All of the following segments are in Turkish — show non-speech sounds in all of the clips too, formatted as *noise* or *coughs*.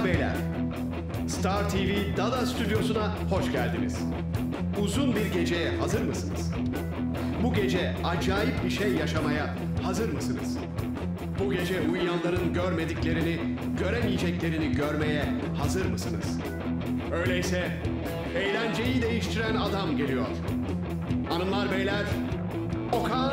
Hanımlar beyler, Star TV Dada Stüdyosu'na hoş geldiniz. Uzun bir geceye hazır mısınız? Bu gece acayip bir şey yaşamaya hazır mısınız? Bu gece uyuyanların görmediklerini, göremeyeceklerini görmeye hazır mısınız? Öyleyse eğlenceyi değiştiren adam geliyor. Hanımlar beyler, Okan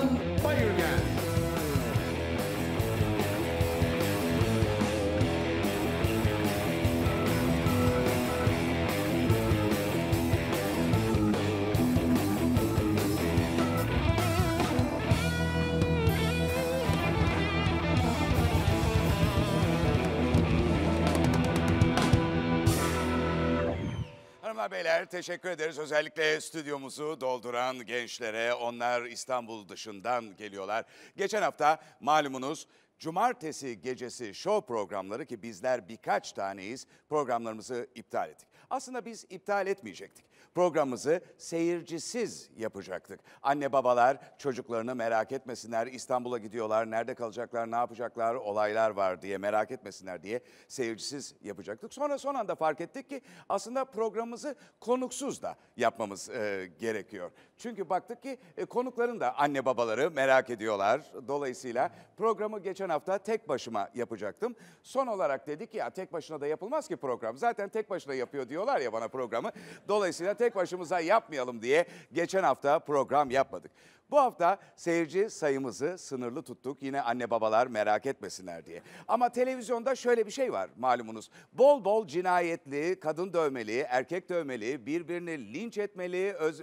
teşekkür ederiz. Özellikle stüdyomuzu dolduran gençlere. Onlar İstanbul dışından geliyorlar. Geçen hafta malumunuz Cumartesi gecesi show programları ki bizler birkaç taneyiz programlarımızı iptal ettik. Aslında biz iptal etmeyecektik. Programımızı seyircisiz yapacaktık. Anne babalar çocuklarını merak etmesinler, İstanbul'a gidiyorlar, nerede kalacaklar, ne yapacaklar, olaylar var diye merak etmesinler diye seyircisiz yapacaktık. Sonra son anda fark ettik ki aslında programımızı konuksuz da yapmamız e, gerekiyor. Çünkü baktık ki e, konukların da anne babaları merak ediyorlar. Dolayısıyla programı geçen hafta tek başıma yapacaktım. Son olarak dedik ya tek başına da yapılmaz ki program. Zaten tek başına yapıyor diyorlar ya bana programı. Dolayısıyla tek başımıza yapmayalım diye geçen hafta program yapmadık. Bu hafta seyirci sayımızı sınırlı tuttuk. Yine anne babalar merak etmesinler diye. Ama televizyonda şöyle bir şey var malumunuz. Bol bol cinayetli, kadın dövmeli, erkek dövmeli, birbirini linç etmeli, öz,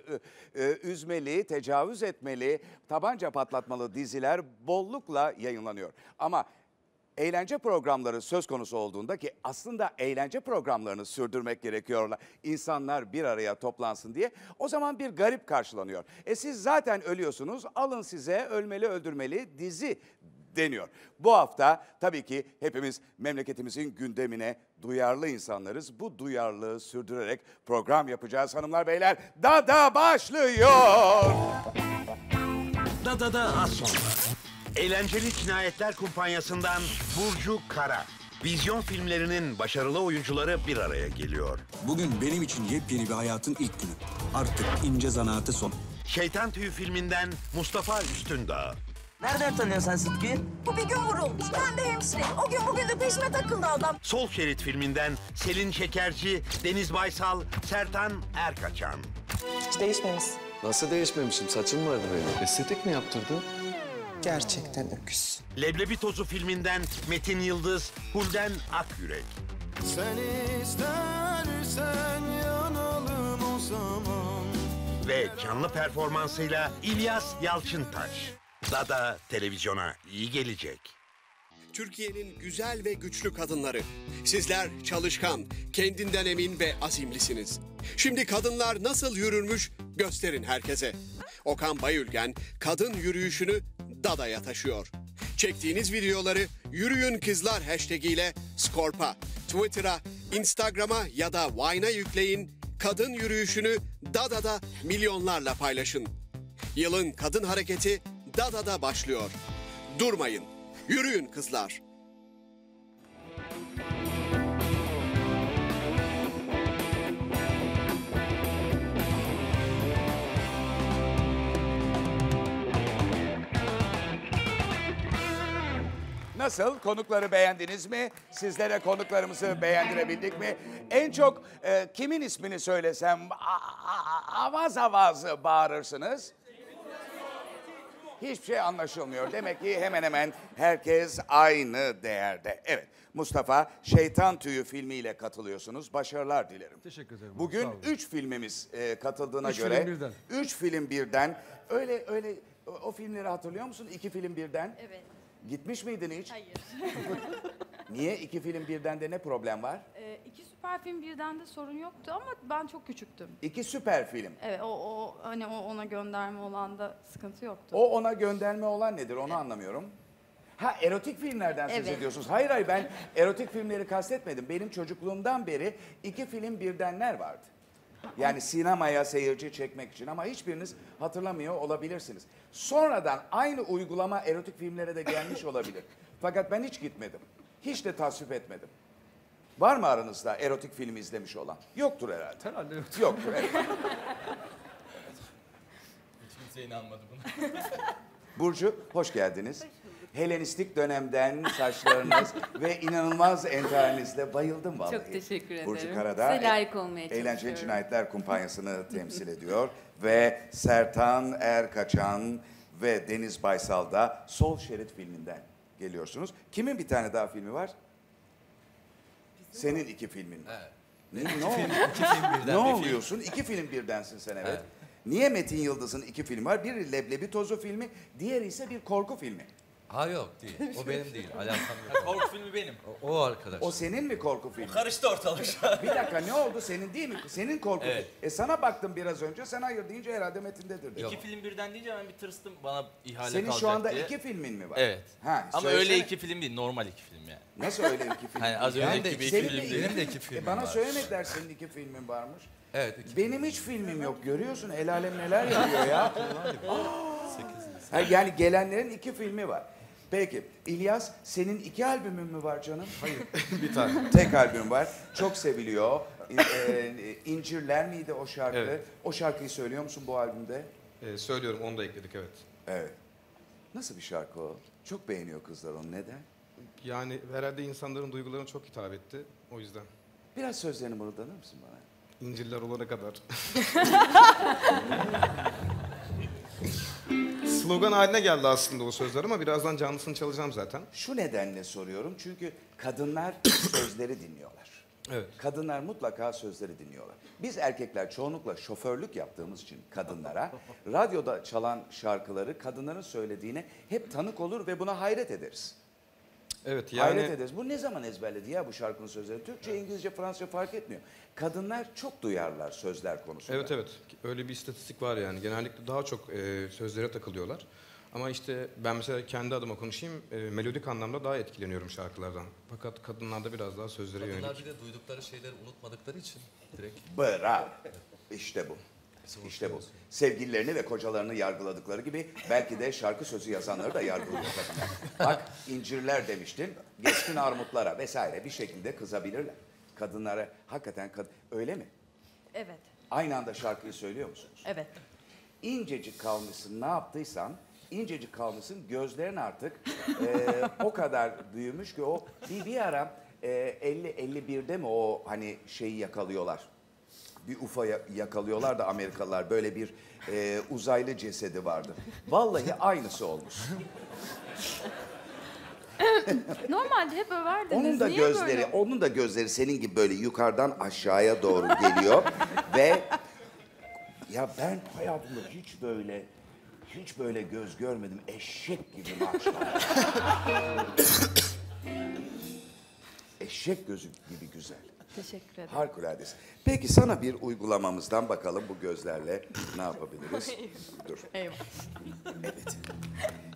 ö- üzmeli, tecavüz etmeli, tabanca patlatmalı diziler bollukla yayınlanıyor. Ama eğlence programları söz konusu olduğunda ki aslında eğlence programlarını sürdürmek gerekiyorlar. İnsanlar bir araya toplansın diye. O zaman bir garip karşılanıyor. E siz zaten ölüyorsunuz. Alın size ölmeli öldürmeli dizi deniyor. Bu hafta tabii ki hepimiz memleketimizin gündemine duyarlı insanlarız. Bu duyarlılığı sürdürerek program yapacağız hanımlar beyler. Dada başlıyor. Da da da az sonra. Eğlenceli Cinayetler Kumpanyası'ndan Burcu Kara. Vizyon filmlerinin başarılı oyuncuları bir araya geliyor. Bugün benim için yepyeni bir hayatın ilk günü. Artık ince zanaatı son. Şeytan Tüyü filminden Mustafa Üstündağ. Nereden tanıyorsun sen Sıtkı'yı? Bu bir gün vurulmuş. Ben de hemşireyim. O gün bugün de peşime takıldı adam. Sol Şerit filminden Selin Şekerci, Deniz Baysal, Sertan Erkaçan. Hiç değişmemişsin. Nasıl değişmemişim? Saçım vardı benim. Estetik mi yaptırdın? Gerçekten öküz. Leblebi Tozu filminden Metin Yıldız, Hulden Akyürek. Sen istersen yanalım o zaman Ve canlı performansıyla İlyas Yalçıntaş. Dada televizyona iyi gelecek. Türkiye'nin güzel ve güçlü kadınları. Sizler çalışkan, kendinden emin ve azimlisiniz. Şimdi kadınlar nasıl yürürmüş gösterin herkese. Okan Bayülgen kadın yürüyüşünü Dada'ya taşıyor. Çektiğiniz videoları Yürüyün Kızlar hashtag ile Skorp'a, Twitter'a, Instagram'a ya da Vine'a yükleyin. Kadın yürüyüşünü Dada'da milyonlarla paylaşın. Yılın kadın hareketi Dada'da başlıyor. Durmayın. Yürüyün kızlar. Nasıl? Konukları beğendiniz mi? Sizlere konuklarımızı beğendirebildik mi? En çok e, kimin ismini söylesem avaz avaz bağırırsınız? Hiçbir şey anlaşılmıyor. Demek ki hemen hemen herkes aynı değerde. Evet. Mustafa Şeytan Tüyü filmiyle katılıyorsunuz. Başarılar dilerim. Teşekkür ederim. Bugün Sağ olun. üç filmimiz e, katıldığına Üç göre. film birden. Üç film birden. Öyle öyle o, o filmleri hatırlıyor musun? İki film birden. Evet. Gitmiş miydin hiç? Hayır. *laughs* Niye iki film birden de ne problem var? Ee, iki süper film birden de sorun yoktu ama ben çok küçüktüm. İki süper film. Evet o, o hani o ona gönderme olan da sıkıntı yoktu. O ona gönderme olan nedir onu anlamıyorum. Ha erotik filmlerden söz Evet. ediyorsunuz. Hayır hayır ben erotik filmleri kastetmedim. Benim çocukluğumdan beri iki film birdenler vardı. Yani sinemaya seyirci çekmek için ama hiçbiriniz hatırlamıyor olabilirsiniz. Sonradan aynı uygulama erotik filmlere de gelmiş olabilir. Fakat ben hiç gitmedim. Hiç de tasvip etmedim. Var mı aranızda erotik film izlemiş olan? Yoktur herhalde. Herhalde yoktur. Yoktur evet. Hiç kimse inanmadı buna. Burcu hoş geldiniz. Helenistik dönemden saçlarınız *laughs* ve inanılmaz entalinizle bayıldım vallahi. Çok teşekkür ederim. Burcu Karadağ Size layık olmaya Eğlenceli. Cinayetler Kumpanyası'nı temsil ediyor. Ve Sertan Erkaçan ve Deniz Baysal da Sol Şerit filminden geliyorsunuz. Kimin bir tane daha filmi var? Senin iki filmin var. Ne, ne, ol- film- iki film birden ne bir film. oluyorsun? İki film birdensin sen evet. Evet. Niye Metin Yıldız'ın iki filmi var? Biri Leblebi Tozu filmi, diğeri ise bir korku filmi. Ha yok değil. O *laughs* benim değil. Alakam yok. Korku filmi benim. O, o arkadaş. O senin mi korku filmi? Karıştı ortalık şu an. Bir dakika ne oldu? Senin değil mi? Senin korku Evet. filmi. E sana baktım biraz önce. Sen hayır deyince herhalde Metin'dedir. dedim. İki film birden deyince ben bir tırstım bana ihale Senin kalacak şu anda diye. iki filmin mi var? Evet. Ha, Ama söylesene. öyle iki film değil. Normal iki film yani. Nasıl öyle iki film? *laughs* Hani az önceki gibi iki senin film de- değil. Benim de iki filmim E bana var. söylemediler senin iki filmin varmış. Evet. iki Benim hiç filmim yok. Görüyorsun el alem neler yapıyor ya. *laughs* Ha, yani gelenlerin iki filmi var. Peki İlyas senin iki albümün mü var canım? Hayır. *laughs* bir tane. Tek albüm var. Çok seviliyor. İ- e, İncirler miydi o şarkı? Evet. O şarkıyı söylüyor musun bu albümde? Ee, söylüyorum onu da ekledik evet. Evet. Nasıl bir şarkı o? Çok beğeniyor kızlar onu. Neden? Yani herhalde insanların duygularına çok hitap etti. O yüzden. Biraz sözlerini mırıldanır mısın bana? İnciller olana kadar. *laughs* Slogan haline geldi aslında o sözler ama birazdan canlısını çalacağım zaten. Şu nedenle soruyorum çünkü kadınlar *coughs* sözleri dinliyorlar. Evet. Kadınlar mutlaka sözleri dinliyorlar. Biz erkekler çoğunlukla şoförlük yaptığımız için kadınlara radyoda çalan şarkıları kadınların söylediğine hep tanık olur ve buna hayret ederiz. Evet yani Hayret ederiz. Bu ne zaman ezberledi ya bu şarkının sözleri? Türkçe, İngilizce, Fransızca fark etmiyor. Kadınlar çok duyarlar sözler konusunda. evet evet öyle bir istatistik var yani. Genellikle daha çok e, sözlere takılıyorlar. Ama işte ben mesela kendi adıma konuşayım. e, melodik anlamda daha etkileniyorum şarkılardan. Fakat kadınlarda biraz daha sözlere Kadınlar yönelik. bir de duydukları şeyleri unutmadıkları için direkt. Bravo. İşte bu. İşte bu. Sevgililerini ve kocalarını yargıladıkları gibi belki de şarkı sözü yazanları da yargılıyor. Bak incirler demiştin, geçtin armutlara vesaire bir şekilde kızabilirler. Kadınlara hakikaten kad öyle mi? Evet. Aynı anda şarkıyı söylüyor musunuz? Evet. İncecik kalmışsın ne yaptıysan incecik kalmışsın gözlerin artık e, o kadar büyümüş ki o bir, bir ara e, 50-51'de mi o hani şeyi yakalıyorlar bir UFO ya- yakalıyorlar da Amerikalılar böyle bir e, uzaylı cesedi vardı. Vallahi aynısı olmuş. *laughs* Normalde hep överdiniz. Onun da Niye gözleri, böyle? onun da gözleri senin gibi böyle yukarıdan aşağıya doğru geliyor *laughs* ve ya ben hayatımda hiç böyle hiç böyle göz görmedim. Eşek gibi maşallah. *laughs* Eşek gözü gibi güzel. Teşekkür ederim. Harikuladesin. Peki sana bir uygulamamızdan bakalım bu gözlerle ne yapabiliriz? *laughs* Dur. Eyvah. Evet.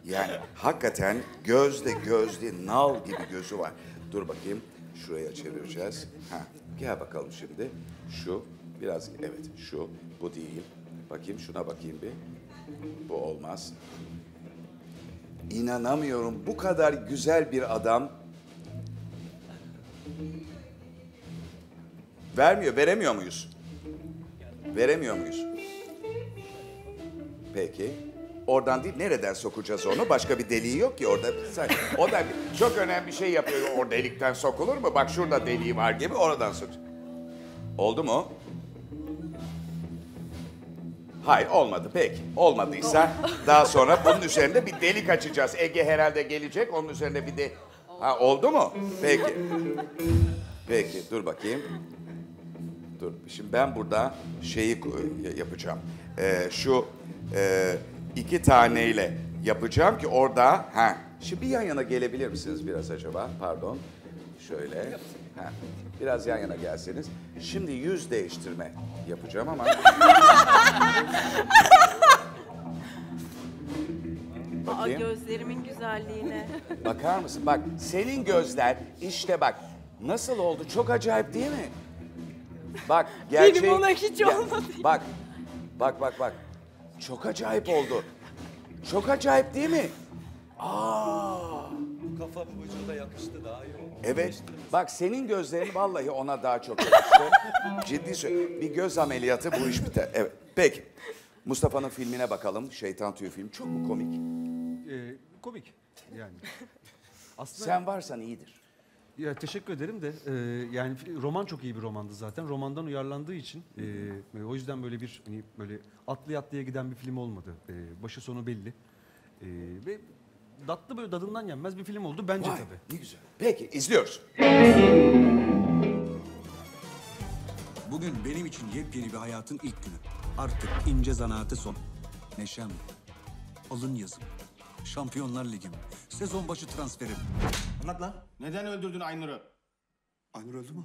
Yani hakikaten gözde gözde nal gibi gözü var. Dur bakayım. Şuraya çevireceğiz. Ha, gel bakalım şimdi. Şu biraz evet şu bu değil. Bakayım şuna bakayım bir. Bu olmaz. İnanamıyorum bu kadar güzel bir adam vermiyor, veremiyor muyuz? Veremiyor muyuz? Peki. Oradan değil, nereden sokacağız onu? Başka bir deliği yok ki orada. Sen- O da çok önemli bir şey yapıyor. O delikten sokulur mu? Bak şurada deliği var gibi oradan sok. Oldu mu? Hayır olmadı peki. Olmadıysa daha sonra bunun üzerinde bir delik açacağız. Ege herhalde gelecek onun üzerinde bir de... Ha oldu mu? Peki. Peki dur bakayım. Dur şimdi ben burada şeyi yapacağım. Ee, şu e, iki taneyle yapacağım ki orada... Ha, şimdi bir yan yana gelebilir misiniz biraz acaba? Pardon. Şöyle. Ha, biraz yan yana gelseniz. Şimdi yüz değiştirme yapacağım ama... *laughs* Aa, Bakayım. gözlerimin güzelliğine. Bakar mısın? Bak senin gözler işte bak nasıl oldu çok acayip değil mi? Bak gerçek. ona hiç olmadı. Bak bak bak bak çok acayip oldu. Çok acayip değil mi? Aa Kafa bu vücuda yakıştı daha iyi oldu. Evet. Bak senin gözlerin vallahi ona daha çok yakıştı. Ciddi söylüyorum. Bir göz ameliyatı bu iş biter. Evet. Peki. Mustafa'nın filmine bakalım. Şeytan Tüyü film. Çok mu komik? Ee, komik yani. Aslında Sen varsan iyidir. Ya teşekkür ederim de e, yani roman çok iyi bir romandı zaten. Romandan uyarlandığı için e, o yüzden böyle bir hani böyle atlaya atlaya giden bir film olmadı. E, başı sonu belli. E, ve tatlı böyle dadından yenmez bir film oldu bence Vay, tabii. Ne güzel. Peki izliyoruz. Bugün benim için yepyeni bir hayatın ilk günü. Artık ince zanaatı son. Neşem, alın yazım, Şampiyonlar Ligim, sezon başı transferim. Anlat lan. Neden öldürdün Aynur'u? Aynur öldü mü?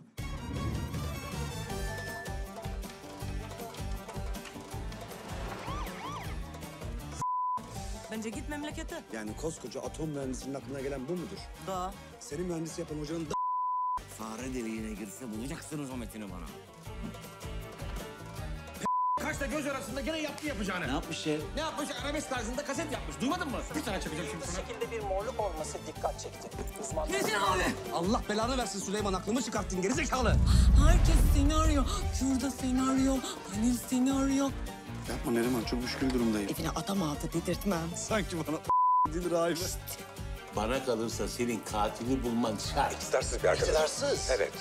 Bence git memlekete. Yani koskoca atom mühendisinin aklına gelen bu mudur? Da. Seni mühendis yapan hocanın da... Fare deliğine girse bulacaksınız o metini bana. Kaçta göz arasında gene yaptı yapacağını. Ne yapmış ya? Ne yapmış? Arabesk tarzında kaset yapmış. Duymadın mı? Bir tane çakacağım şimdi sana. şekilde bir morluk olması dikkat çekti. Uzman... Kesin abi. Allah belanı versin Süleyman aklımı çıkarttın gerizekalı. Herkes seni arıyor. Şurada seni arıyor. Halil seni arıyor. Yapma Neriman çok müşkül durumdayım. Evine adam aldı dedirtmem. Sanki bana *laughs* dil rahibe. Bana kalırsa senin katili bulman şart. İstersiz bir arkadaş. İktidarsız. Evet.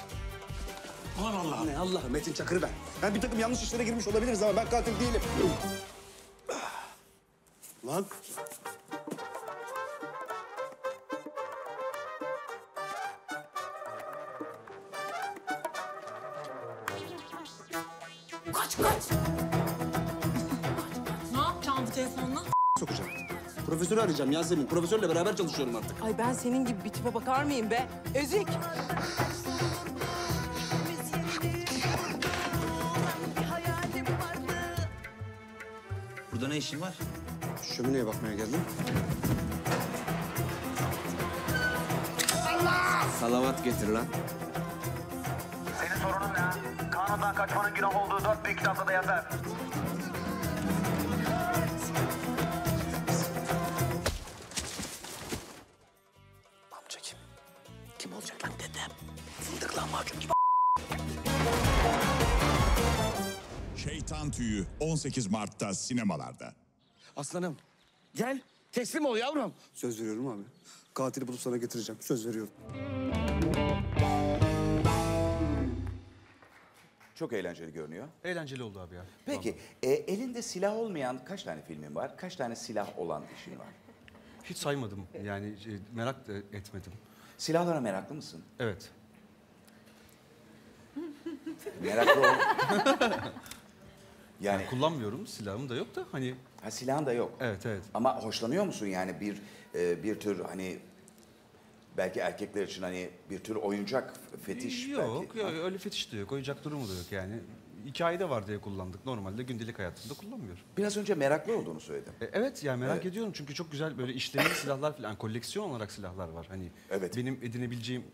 Aman Allah. Ne Allah Metin Çakır'ı ben. Ben bir takım yanlış işlere girmiş olabiliriz ama ben katil değilim. Lan. Kaç kaç. ne yapacağım bu telefonla? Sokacağım. Profesörü arayacağım Yasemin. Profesörle beraber çalışıyorum artık. Ay ben senin gibi bir tipe bakar mıyım be? Ezik. Ne işin var? Şömineye bakmaya geldim. Salavat getir lan. Senin sorunun ne? Kanundan kaçmanın günah olduğu dört büyük kitapta da yazar. Şeytan Tüyü 18 Mart'ta sinemalarda. Aslanım. Gel. Teslim ol yavrum. Söz veriyorum abi. Katili bulup sana getireceğim. Söz veriyorum. Çok eğlenceli görünüyor. Eğlenceli oldu abi ya. Peki e, elinde silah olmayan kaç tane filmin var? Kaç tane silah olan işin var? Hiç saymadım yani şey, merak da etmedim. Silahlara meraklı mısın? Evet. Meraklı ol. *laughs* Yani kullanmıyorum silahım da yok da hani. Ha silahın da yok. Evet evet. Ama hoşlanıyor musun yani bir e, bir tür hani belki erkekler için hani bir tür oyuncak fetiş Yok, belki. yok öyle fetiş de yok, oyuncak durumu da yok yani. Hikayede var diye kullandık. Normalde gündelik hayatımda kullanmıyorum. Biraz önce meraklı olduğunu söyledin. E, evet yani merak Evet. ediyorum çünkü çok güzel böyle işlemeli silahlar falan koleksiyon olarak silahlar var. Hani Evet. benim edinebileceğim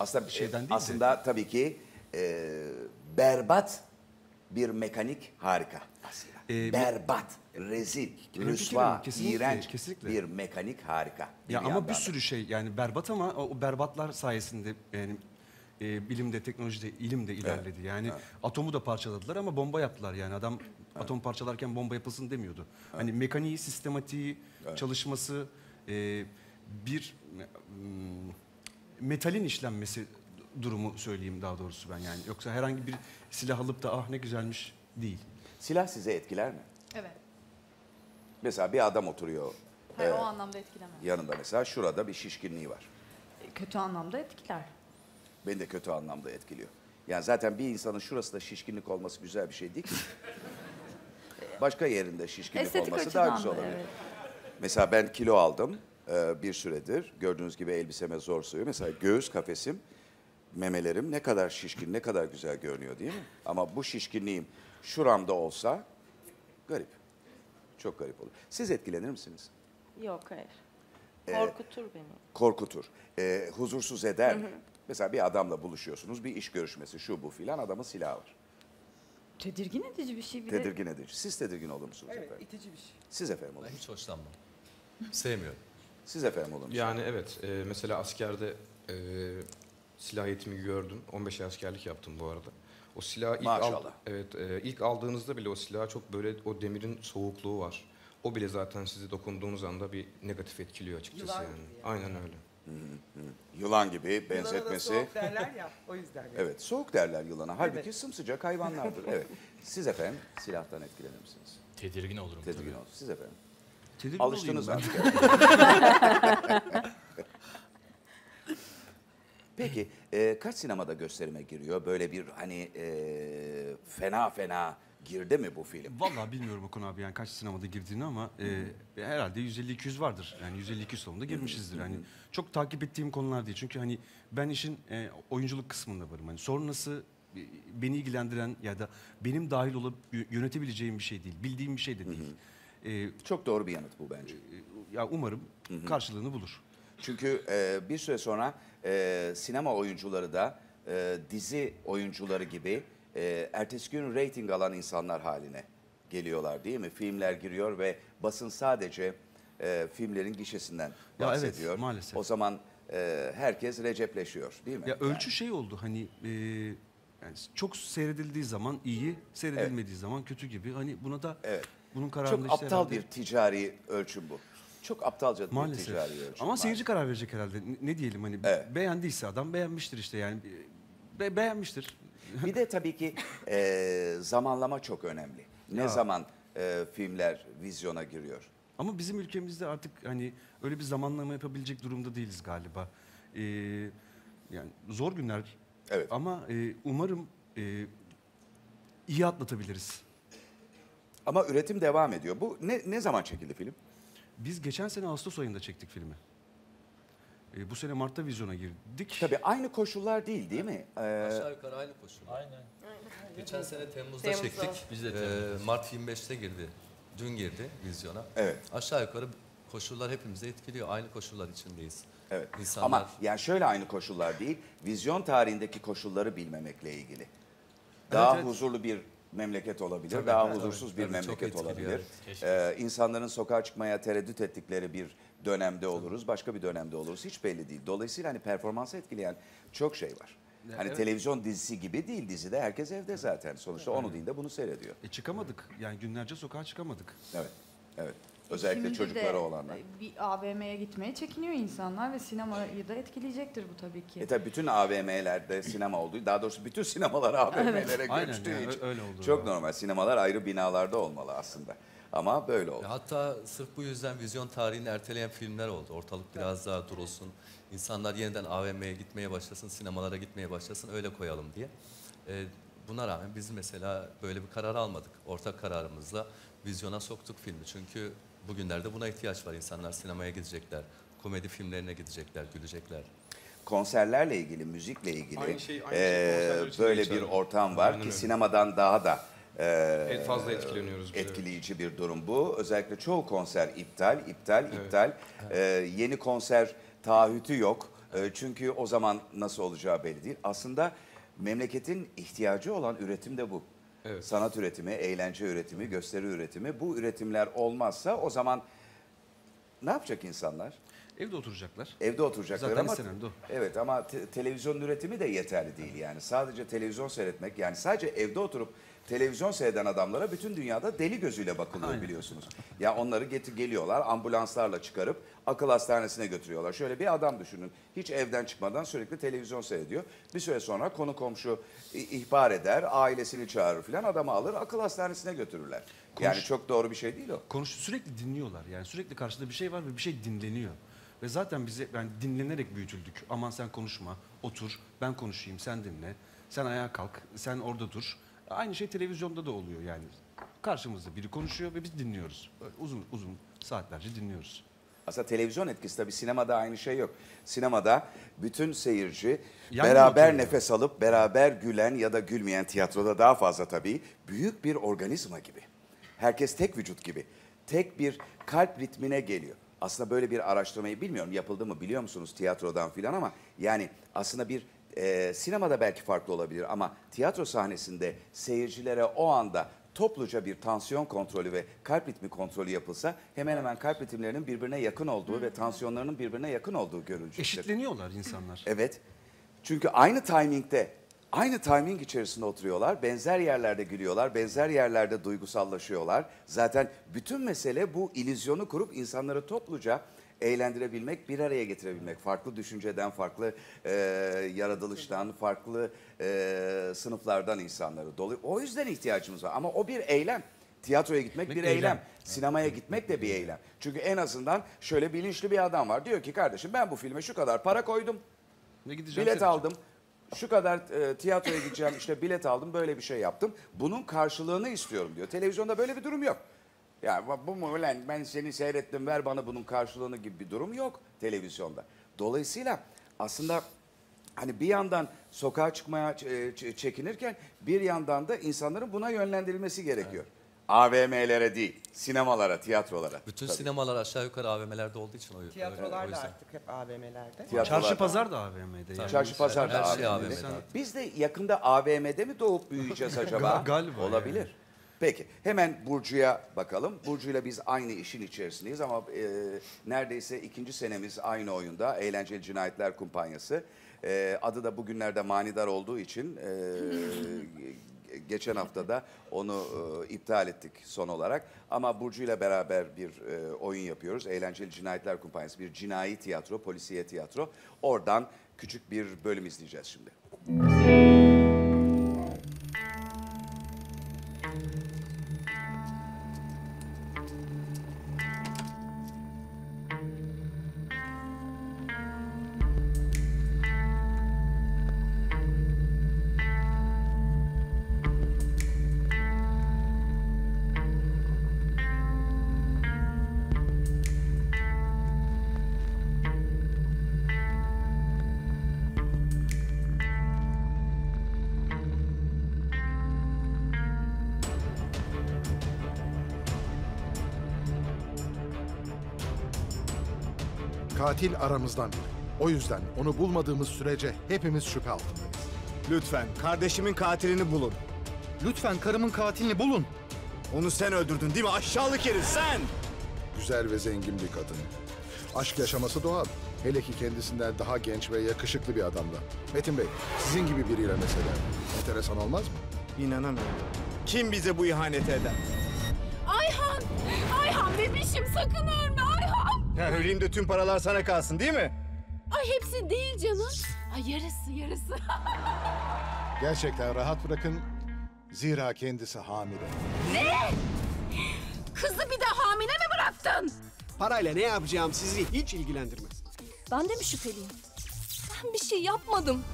aslında bir şeyden değil de. Aslında tabii ki e, berbat bir mekanik harika aslında. Ee, berbat, rezil, rüsva, kesinlikle, iğrenç kesinlikle. bir mekanik harika. Ya ama bir sürü şey yani berbat ama o berbatlar sayesinde yani e, bilimde, teknolojide, ilim de ilerledi. Yani atomu da parçaladılar ama bomba yaptılar yani adam atom parçalarken bomba yapılsın demiyordu. Hani mekaniği, sistematiği, çalışması, e, bir mm, metalin işlenmesi durumu söyleyeyim daha doğrusu ben yani. Yoksa herhangi bir silah alıp da ah ne güzelmiş değil. Silah size etkiler mi? Evet. Mesela bir adam oturuyor Hayır, e, o anlamda etkilemez. yanında mesela şurada bir şişkinliği var. Kötü anlamda etkiler. Beni de kötü anlamda etkiliyor. Yani zaten bir insanın şurasında şişkinlik olması güzel bir şey değil ki. *laughs* Başka yerinde şişkinlik Estetik olması daha güzel olabilir. evet. Mesela ben kilo aldım e, bir süredir. Gördüğünüz gibi elbiseme zor sığıyor. Mesela göğüs kafesim, memelerim ne kadar şişkin, ne kadar güzel görünüyor değil mi? Ama bu şişkinliğim şuramda olsa garip. Çok garip olur. Siz etkilenir misiniz? Yok hayır. Ee, Korkutur beni. Korkutur. E, huzursuz eder. Hı mi? hı. Mesela bir adamla buluşuyorsunuz, bir iş görüşmesi, şu bu filan adamın silahı var. Tedirgin edici bir şey bir de. Tedirgin edici. Siz tedirgin olur musunuz efendim? itici bir şey. Siz efendim olur Ben hiç hoşlanmam. Sevmiyorum. Siz efendim olun. Yani evet. e, mesela askerde e, silah eğitimi gördüm. 15 ay askerlik yaptım bu arada. O silahı ilk, al- evet, e, ilk aldığınızda bile o silaha çok böyle o demirin soğukluğu var. O bile zaten sizi dokunduğunuz anda bir negatif etkiliyor açıkçası Yılan yani. gibi Aynen öyle. Yılan gibi Yılana da benzetmesi. soğuk derler ya o yüzden. yani. Evet, soğuk derler yılana. Halbuki Evet. sımsıcak hayvanlardır. *laughs* Evet. Siz efendim silahtan etkilenir misiniz? Tedirgin olurum Tedirgin olsun. Siz efendim? Tedirgin Alıştınız artık. *laughs* *laughs* Peki e, kaç sinemada gösterime giriyor? Böyle bir hani e, fena fena girdi mi bu film? Vallahi bilmiyorum Okan abi yani kaç sinemada girdiğini ama e, herhalde 150-200 vardır. Yani 150-200 salonda girmişizdir. Hani çok takip ettiğim konular değil. Çünkü hani ben işin e, oyunculuk kısmında varım. Hani sonrası e, beni ilgilendiren ya da benim dahil olup yö- yönetebileceğim bir şey değil. Bildiğim bir şey de değil. E, Çok doğru bir yanıt bu bence. ya umarım karşılığını bulur. Çünkü e, bir süre sonra e, sinema oyuncuları da e, dizi oyuncuları gibi e, ertesi gün reyting alan insanlar haline geliyorlar değil mi? Filmler giriyor ve basın sadece e, filmlerin gişesinden Ya evet, bahsediyor. maalesef. O zaman e, herkes recepleşiyor değil mi? Ya ölçü şey oldu hani e, yani çok seyredildiği zaman iyi, seyredilmediği zaman kötü gibi. Hani buna da bunun kararını Çok işte aptal herhalde- bir ticari ölçüm bu. Çok aptalca bir Maalesef. ticari ölçüm. Ama seyirci karar verecek herhalde. Ne, ne diyelim hani beğendiyse adam beğenmiştir işte yani. Be- beğenmiştir. *laughs* Bir de tabii ki e, zamanlama çok önemli. Ne Ya. zaman e, filmler vizyona giriyor? Ama bizim ülkemizde artık hani öyle bir zamanlama yapabilecek durumda değiliz galiba. Ee, yani zor günler. Evet. Ama e, umarım e, iyi atlatabiliriz. Ama üretim devam ediyor. Bu ne, ne zaman çekildi film? Biz geçen sene Ağustos ayında çektik filmi. Ee, bu sene Mart'ta vizyona girdik. Tabii aynı koşullar değil değil mi? Ee, Aşağı yukarı aynı koşul. Aynen. Geçen sene Temmuz'da, Temmuz'da. çektik. Biz de Mart 25'te girdi. Dün girdi vizyona. Evet. Aşağı yukarı koşullar hepimizi etkiliyor. Aynı koşullar içindeyiz. Evet. İnsanlar Ama yani şöyle aynı koşullar değil, vizyon tarihindeki koşulları bilmemekle ilgili. Daha evet. huzurlu bir memleket olabilir, Tabii, daha tabii, huzursuz bir tabii, memleket olabilir. evet. Ee, insanların sokağa çıkmaya tereddüt ettikleri bir dönemde oluruz, başka bir dönemde oluruz. Hiç belli değil. Dolayısıyla hani performansı etkileyen çok şey var. Ya, Hani evet. televizyon dizisi gibi değil dizide herkes evde zaten. Sonuçta onu değil de bunu seyrediyor. E çıkamadık. Yani günlerce sokağa çıkamadık. Evet. Evet. Özellikle Şimdi çocukları de olanlar. Bir AVM'ye gitmeye çekiniyor insanlar ve sinemayı da etkileyecektir bu tabii ki. E tabi bütün AVM'lerde sinema olduğu, daha doğrusu bütün sinemalar AVM'lere Evet. Aynen göçtüğü ya, için öyle oldu. çok normal. Sinemalar ayrı binalarda olmalı aslında. Ama böyle oldu. Ve hatta sırf bu yüzden vizyon tarihini erteleyen filmler oldu. Ortalık biraz daha durulsun. İnsanlar yeniden AVM'ye gitmeye başlasın, sinemalara gitmeye başlasın, öyle koyalım diye. Ee, buna rağmen biz mesela böyle bir karar almadık. Ortak kararımızla vizyona soktuk filmi. Çünkü bugünlerde buna ihtiyaç var. İnsanlar sinemaya gidecekler, komedi filmlerine gidecekler, gülecekler. Konserlerle ilgili, müzikle ilgili Aynı şey- aynı e, şey için de böyle bir ortam var Aynen ki öyle. sinemadan daha da e, En fazla etkileniyoruz etkileyici bir durum bu. Özellikle çoğu konser iptal, iptal, iptal. E, yeni konser taahhütü yok. E, çünkü o zaman nasıl olacağı belli değil. Aslında memleketin ihtiyacı olan üretim de bu. Sanat üretimi, eğlence üretimi, gösteri üretimi. Bu üretimler olmazsa o zaman ne yapacak insanlar? Evde oturacaklar. Evde oturacaklar Zaten ama o. evet ama te- televizyon üretimi de yeterli değil yani. Sadece televizyon seyretmek yani sadece evde oturup televizyon seyreden adamlara bütün dünyada deli gözüyle bakılıyor Aynen. biliyorsunuz. Ya onları getir geliyorlar ambulanslarla çıkarıp akıl hastanesine götürüyorlar. Şöyle bir adam düşünün. Hiç evden çıkmadan sürekli televizyon seyrediyor. Bir süre sonra konu komşu ihbar eder, ailesini çağırır filan adamı alır akıl hastanesine götürürler. Yani Konuş- çok doğru bir şey değil o. Konuş sürekli dinliyorlar. Yani sürekli karşıda bir şey var ve bir şey dinleniyor. Ve zaten bize yani dinlenerek büyütüldük. Aman sen konuşma, otur, ben konuşayım, sen dinle. Sen ayağa kalk, sen orada dur. Aynı şey televizyonda da oluyor yani. Karşımızda biri konuşuyor ve biz dinliyoruz. Uzun uzun saatlerce dinliyoruz. Aslında televizyon etkisi tabii sinemada aynı şey yok. Sinemada bütün seyirci Yan beraber nefes alıp beraber gülen ya da gülmeyen tiyatroda daha fazla tabii büyük bir organizma gibi. Herkes tek vücut gibi. Tek bir kalp ritmine geliyor. Aslında böyle bir araştırmayı bilmiyorum yapıldı mı biliyor musunuz tiyatrodan filan ama yani aslında bir e, sinemada belki farklı olabilir ama tiyatro sahnesinde seyircilere o anda topluca bir tansiyon kontrolü ve kalp ritmi kontrolü yapılsa hemen hemen kalp ritimlerinin birbirine yakın olduğu ve tansiyonlarının birbirine yakın olduğu görülecektir. Eşitleniyorlar insanlar. Evet. Çünkü aynı timingde, aynı timing içerisinde oturuyorlar. Benzer yerlerde gülüyorlar, benzer yerlerde duygusallaşıyorlar. Zaten bütün mesele bu illüzyonu kurup insanları topluca eğlendirebilmek, bir araya getirebilmek. Farklı düşünceden, farklı e, yaratılıştan, farklı e, sınıflardan insanları. Dolu. O yüzden ihtiyacımız var. Ama o bir eylem. Tiyatroya gitmek bir eylem. eylem. Sinemaya gitmek de bir eylem. Çünkü en azından şöyle bilinçli bir adam var. Diyor ki kardeşim ben bu filme şu kadar para koydum. Ve gideceğim Bilet aldım. Şu kadar e, tiyatroya gideceğim işte bilet aldım böyle bir şey yaptım. Bunun karşılığını istiyorum diyor. Televizyonda böyle bir durum yok. Ya bu- mu ulan ben seni seyrettim ver bana bunun karşılığını gibi bir durum yok televizyonda. Dolayısıyla aslında hani bir yandan sokağa çıkmaya çekinirken bir yandan da insanların buna yönlendirilmesi gerekiyor. AVM'lere değil, sinemalara, tiyatrolara. Bütün Tabii. sinemalar aşağı yukarı AVM'lerde olduğu için o, o Tiyatrolar da artık hep AVM'lerde. Tiyatrolar Çarşı pazar da AVM'de. Yani. Çarşı pazar da Her şey AVM'de. AVM'de. Biz de yakında AVM'de mi doğup büyüyeceğiz acaba? Gal- galiba Olabilir. yani. Peki hemen Burcu'ya bakalım. Burcu'yla biz aynı işin içerisindeyiz ama e, neredeyse ikinci senemiz aynı oyunda. Eğlenceli Cinayetler Kumpanyası. E, adı da bugünlerde manidar olduğu için e, *laughs* geçen hafta da onu e, iptal ettik son olarak. Ama Burcu ile beraber bir e, oyun yapıyoruz. Eğlenceli Cinayetler Kumpanyası bir cinayi tiyatro, polisiye tiyatro. Oradan küçük bir bölüm izleyeceğiz şimdi. Katil aramızdan biri. O yüzden onu bulmadığımız sürece hepimiz şüphe altındayız. Lütfen kardeşimin katilini bulun. Lütfen karımın katilini bulun. Onu sen öldürdün değil mi aşağılık herif sen? Güzel ve zengin bir kadın. Aşk yaşaması doğal. Hele ki kendisinden daha genç ve yakışıklı bir adamla. Metin Bey, sizin gibi biriyle mesela. Enteresan olmaz mı? İnanamıyorum. Kim bize bu ihaneti eder? Ayhan! Ayhan bebişim sakın ölme! Ya öleyim de tüm paralar sana kalsın değil mi? Ay hepsi değil canım. Ay yarısı yarısı. *laughs* Gerçekten rahat bırakın. Zira kendisi hamile. ne? Kızı bir de hamile mi bıraktın? Parayla ne yapacağım sizi hiç ilgilendirmez. Ben de mi şüpheliyim? Ben bir şey yapmadım.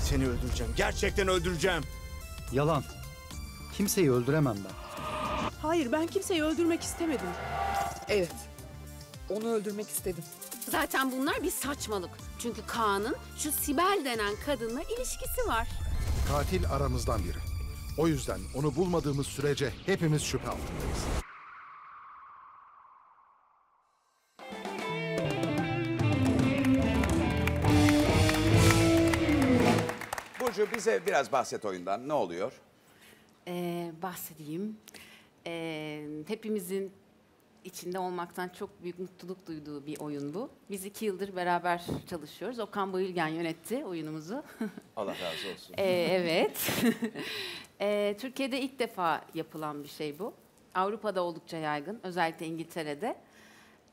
Seni öldüreceğim. Gerçekten öldüreceğim. Yalan. Kimseyi öldüremem ben. Hayır ben kimseyi öldürmek istemedim. Evet. Onu öldürmek istedim. Zaten bunlar bir saçmalık. Çünkü Kaan'ın şu Sibel denen kadınla ilişkisi var. Katil aramızdan biri. O yüzden onu bulmadığımız sürece hepimiz şüphe altındayız. Burcu bize biraz bahset oyundan. Ne oluyor? Ee, bahsedeyim. Ee, hepimizin içinde olmaktan çok büyük mutluluk duyduğu bir oyun bu. Biz iki yıldır beraber çalışıyoruz. Okan Bayülgen yönetti oyunumuzu. *laughs* Allah razı olsun. Ee, evet. *laughs* Ee, Türkiye'de ilk defa yapılan bir şey bu. Avrupa'da oldukça yaygın, özellikle İngiltere'de.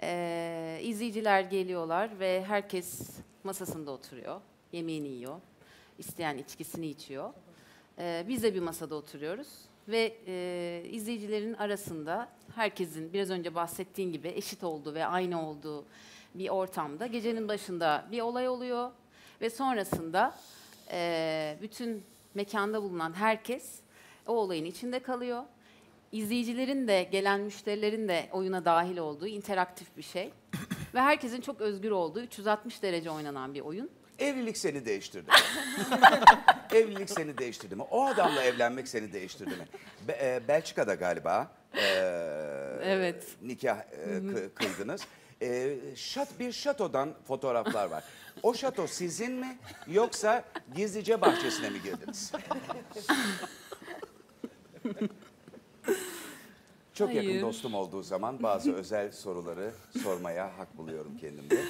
Ee, izleyiciler geliyorlar ve herkes masasında oturuyor, yemeğini yiyor, isteyen içkisini içiyor. Ee, biz de bir masada oturuyoruz ve e, izleyicilerin arasında herkesin biraz önce bahsettiğin gibi eşit olduğu ve aynı olduğu bir ortamda gecenin başında bir olay oluyor ve sonrasında e, bütün mekanda bulunan herkes o olayın içinde kalıyor. İzleyicilerin de gelen müşterilerin de oyuna dahil olduğu interaktif bir şey. Ve herkesin çok özgür olduğu 360 derece oynanan bir oyun. Evlilik seni değiştirdi. *laughs* Evlilik seni değiştirdi mi? O adamla evlenmek seni değiştirdi mi? Be- e, Belçika'da galiba e, Evet. nikah e, kı- kıydınız. E, şat, bir şatodan fotoğraflar var. O şato sizin mi yoksa gizlice bahçesine mi girdiniz? Çok yakın Hayır. dostum olduğu zaman bazı özel soruları sormaya hak buluyorum kendimde.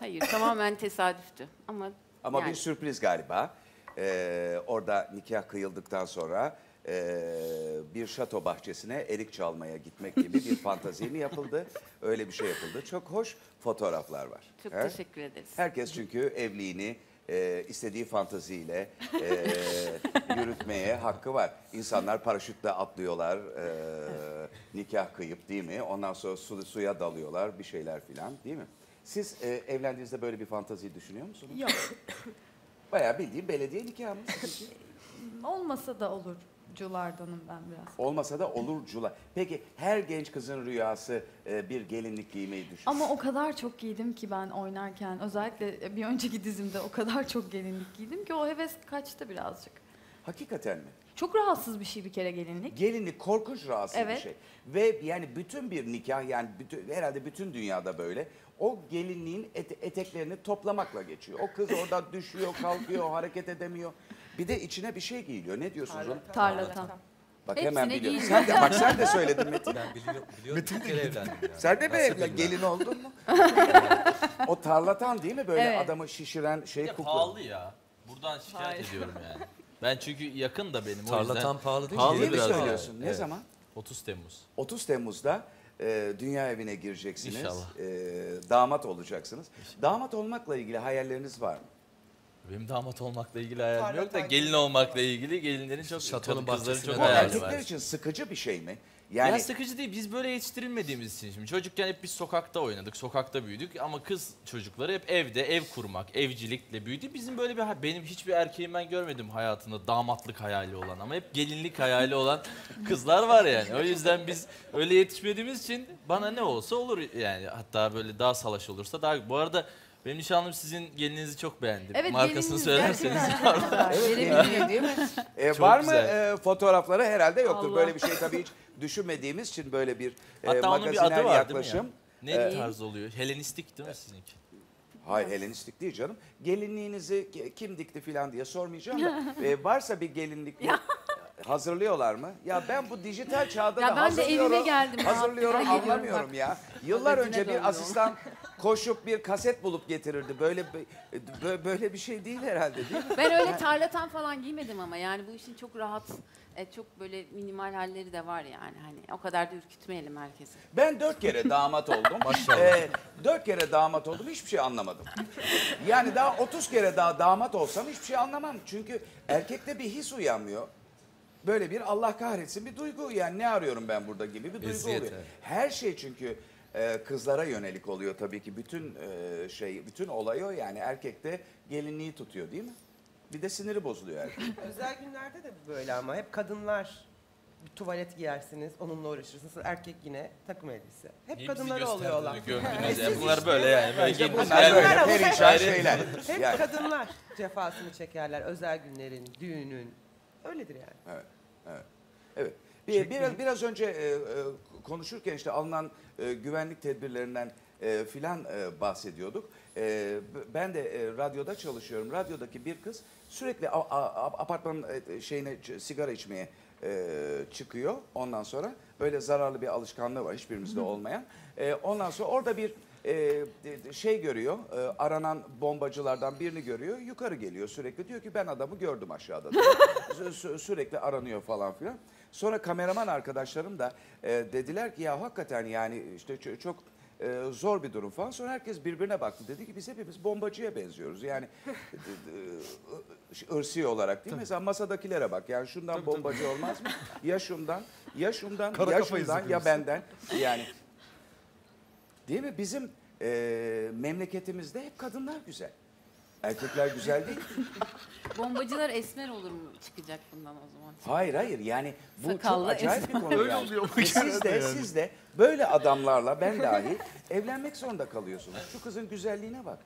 Hayır, tamamen tesadüftü. Ama Ama yani, bir sürpriz galiba. Ee, orada nikah kıyıldıktan sonra ee, bir şato bahçesine erik çalmaya gitmek gibi bir *laughs* fantazi mi yapıldı? Öyle bir şey yapıldı. Çok hoş fotoğraflar var. Çok He? teşekkür ederiz. Herkes çünkü evliliğini e, istediği fantaziyle e, *laughs* yürütmeye hakkı var. İnsanlar paraşütle atlıyorlar, e, nikah kıyıp değil mi? Ondan sonra su, suya dalıyorlar, bir şeyler filan değil mi? Siz e, evlendiğinizde böyle bir fantazi düşünüyor musunuz? Yok. *coughs* *laughs* Bayağı bildiğin belediye nikahı mı? sizinki? *laughs* Olmasa da olur. Culardanım ben biraz. Olmasa da olurcular. Peki her genç kızın rüyası e, bir gelinlik giymeyi düşün. Ama o kadar çok giydim ki ben oynarken özellikle bir önceki dizimde o kadar çok gelinlik giydim ki o heves kaçtı birazcık. Hakikaten mi? Çok rahatsız bir şey bir kere gelinlik. Gelinlik korkunç rahatsız bir Evet. şey. Ve yani bütün bir nikah yani bütün, herhalde bütün dünyada böyle. O gelinliğin ete- eteklerini toplamakla geçiyor. O kız orada *laughs* düşüyor, kalkıyor, hareket edemiyor. Bir de içine bir şey giyiliyor. Ne diyorsunuz ona? Tarlatan. Bak Hepsine hemen biliyorum. giyiliyor. Sen de bak sen de söyledin Metin. Ben biliyorum, biliyorum bir kere evlendim ya. Sen de mi Nasıl evlen bilmem? gelin oldun mu? *laughs* o tarlatan değil mi böyle Evet. adamı şişiren şey Ya kukla? pahalı ya. Buradan şikayet Hayır. ediyorum yani. *laughs* Ben çünkü yakın da benim o Tarlatan yüzden. pahalı değil mi? Pahalı Ciddi mi biraz söylüyorsun? yani. Ne Evet. zaman? 30 Temmuz. 30 Temmuz'da e, dünya evine gireceksiniz. İnşallah. E, damat olacaksınız. Damat olmakla ilgili hayalleriniz var mı? Benim damat olmakla ilgili hayalim yok da Tarlatan gelin olmakla ilgili gelinlerin çok Şatonun kızların bahçesine çok Bu hayali erkekler var. için sıkıcı bir şey mi? Yani ya sıkıcı değil. Biz böyle yetiştirilmediğimiz için şimdi çocukken hep biz sokakta oynadık, sokakta büyüdük ama kız çocukları hep evde, ev kurmak, evcilikle büyüdü. Bizim böyle bir benim hiçbir erkeğim ben görmedim hayatında damatlık hayali olan ama hep gelinlik hayali olan *laughs* kızlar var yani. O yüzden biz öyle yetişmediğimiz için bana ne olsa olur yani. Hatta böyle daha salaş olursa daha bu arada benim nişanlım sizin gelininizi çok beğendi. Evet, Markasını gelininiz söylerseniz. *laughs* Evet, değil mi? *laughs* E, Çok var güzel. mı e, fotoğrafları? Herhalde yoktur. Allah. Böyle bir şey tabii hiç düşünmediğimiz için böyle bir e, Hatta onun bir magazinel adı var yaklaşım. değil mi ya? Ne E, tarz oluyor? Helenistik değil mi sizinki? Hayır Helenistik değil canım. Gelinliğinizi ki- kim dikti falan diye sormayacağım da. *laughs* e, varsa bir gelinlik bu- hazırlıyorlar mı? Ya ben bu dijital çağda Ya da ben de hazırlıyorum. evime geldim, Hazırlıyorum anlamıyorum bak. ya. Yıllar önce bir asistan koşup bir kaset bulup getirirdi. Böyle bö- böyle bir şey değil herhalde değil mi? Ben öyle tarlatan falan giymedim ama yani bu işin çok rahat, e, çok böyle minimal halleri de var yani. Hani o kadar da ürkütmeyelim herkesi. Ben dört kere damat oldum. *laughs* Maşallah. Ee, dört kere damat oldum hiçbir şey anlamadım. Yani daha 30 kere daha damat olsam hiçbir şey anlamam. Çünkü erkekte bir his uyanmıyor. Böyle bir Allah kahretsin bir duygu yani ne arıyorum ben burada gibi bir duygu Eziyet, oluyor. evet. Her şey çünkü e, kızlara yönelik oluyor tabii ki bütün e, şey bütün olay o yani erkekte gelinliği tutuyor değil mi? Bir de siniri bozuluyor erkek. *laughs* Özel günlerde de böyle ama hep kadınlar bir tuvalet giyersiniz, onunla uğraşırsınız. Erkek yine takım elbise. Hep Niye bizi kadınlar gösterdin oluyorlar. de gömdünüz E, *laughs* ya? siz Bunlar böyle yani. Böyle bunlar böyle ama perişan hep- şeyler. Hep Yani. kadınlar cefasını çekerler özel günlerin, düğünün. Öyledir yani. Evet, evet. Evet. Bir, biraz, biraz önce e, e, konuşurken işte alınan e, güvenlik tedbirlerinden e, filan e, bahsediyorduk. E, ben de e, radyoda çalışıyorum. Radyodaki bir kız sürekli a- a- apartmanın e, şeyine ç- sigara içmeye e, çıkıyor. Ondan sonra böyle zararlı bir alışkanlığı var hiçbirimizde olmayan. E, ondan sonra orada bir e, şey görüyor. e, aranan bombacılardan birini görüyor. Yukarı geliyor sürekli. Diyor ki ben adamı gördüm aşağıda. *laughs* Sü- sü- sürekli aranıyor falan filan. Sonra kameraman arkadaşlarım da e, dediler ki ya hakikaten yani işte ço- çok e, zor bir durum falan. Sonra herkes birbirine baktı. Dedi ki biz hepimiz bombacıya benziyoruz. Yani *laughs* e, ırsi olarak değil mi? Mesela masadakilere bak. Yani şundan bombacı olmaz mı? *laughs* Ya şundan, ya şundan, Kara ya şundan, ya benden. Yani Değil mi? Bizim e, memleketimizde hep kadınlar güzel. Erkekler güzel değil. *laughs* Bombacılar esmer olur mu çıkacak bundan o zaman? Hayır hayır yani bu Sakallı, çok acayip bir esmer. konu. Öyle yani. oluyor bu Ve siz de yani. siz de böyle adamlarla ben dahi evlenmek zorunda kalıyorsunuz. Şu kızın güzelliğine bak.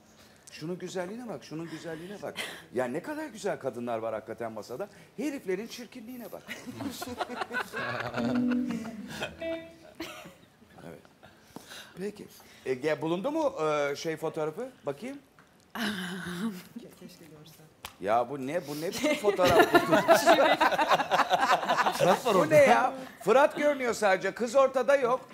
Şunun güzelliğine bak, şunun güzelliğine bak. Ya ne kadar güzel kadınlar var hakikaten masada. Heriflerin çirkinliğine bak. *laughs* evet. Peki. E, gel- bulundu mu e, şey fotoğrafı? Bakayım. Keşke görsen. Ya bu ne bu ne biçim *laughs* fotoğraf? Fırat var Bu ne ya? Fırat görünüyor sadece. Kız ortada yok.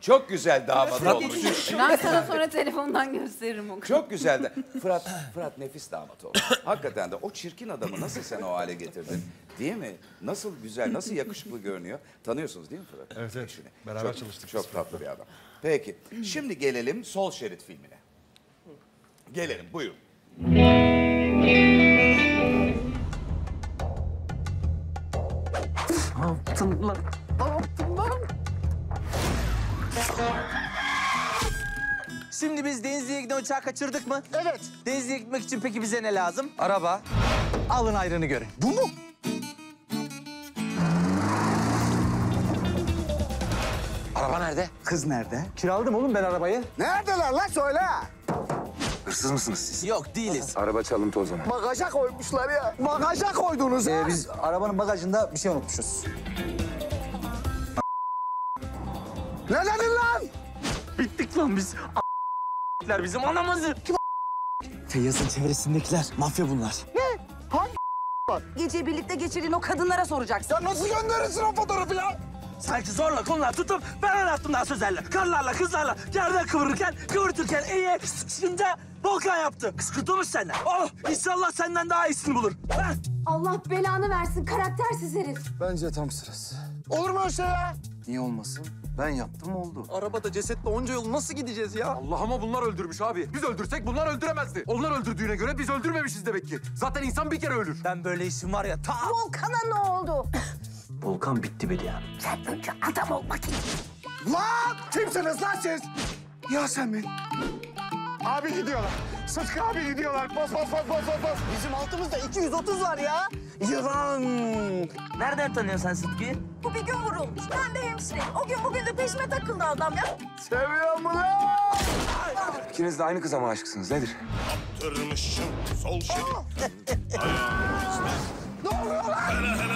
Çok güzel damat Fırat olmuş. Ben sana sonra telefondan gösteririm o Çok güzel de. Fırat, Fırat nefis damat oldu. Hakikaten de o çirkin adamı nasıl sen o hale getirdin? Değil mi? Nasıl güzel, nasıl yakışıklı görünüyor. Tanıyorsunuz değil mi Fırat? Evet, evet. Eşini. Beraber çok, çalıştık. Çok tatlı bir adam. Peki, şimdi gelelim Sol Şerit filmine. Gelelim, buyurun. Ne yaptın lan? Ne yaptın lan? Şimdi biz Denizli'ye giden uçağı kaçırdık mı? Evet. Denizli'ye gitmek için peki bize ne lazım? Araba. Alın ayrını görün. Bu mu? Araba nerede? Kız nerede? Kiraladım oğlum ben arabayı. Neredeler lan söyle. Hırsız mısınız siz? Yok değiliz. Araba çalıntı o zaman. Bagaja koymuşlar ya. Bagaja koydunuz ha. Ee, biz arabanın bagajında bir şey unutmuşuz. Ne dedin lan? Bittik lan biz. A**ler bizim anamızı. Kim Feyyaz'ın çevresindekiler mafya bunlar. Ne? Hangi var? Gece birlikte geçirdiğin o kadınlara soracaksın. Ya nasıl gönderirsin o fotoğrafı ya? Sanki zorla konular tutup ben oynattım daha sözlerle. Karlarla kızlarla yerden kıvırırken kıvırtırken iyi sıkışınca volkan yaptı. Kıskırtılmış senden. Oh inşallah senden daha iyisini bulur. Heh. Allah belanı versin karaktersiz herif. Bence tam sırası. Olur mu öyle şey ya? Niye olmasın? Ben yaptım oldu. Arabada cesetle onca yol nasıl gideceğiz ya? Allah ama bunlar öldürmüş abi. Biz öldürsek bunlar öldüremezdi. Onlar öldürdüğüne göre biz öldürmemişiz demek ki. Zaten insan bir kere ölür. Ben böyle işim var ya ta... Volkan'a ne oldu? *coughs* Volkan bitti be ya. Sen önce adam ol bakayım. Lan! Kimsiniz lan siz? Yasemin. Abi gidiyorlar. Sıtkı abi gidiyorlar. Bas bas bas bas bas. bas. Bizim altımızda 230 var ya. Yılan. Nereden tanıyorsun sen Sıtkı'yı? Bu bir gün vurulmuş. Ben de hemşireyim. O gün bugündür peşime takıldı adam ya. Seviyor mu lan? İkiniz de aynı kıza mı aşıksınız? Nedir? Tırmışım sol şerit. *laughs* Ne oluyor lan? Hele hele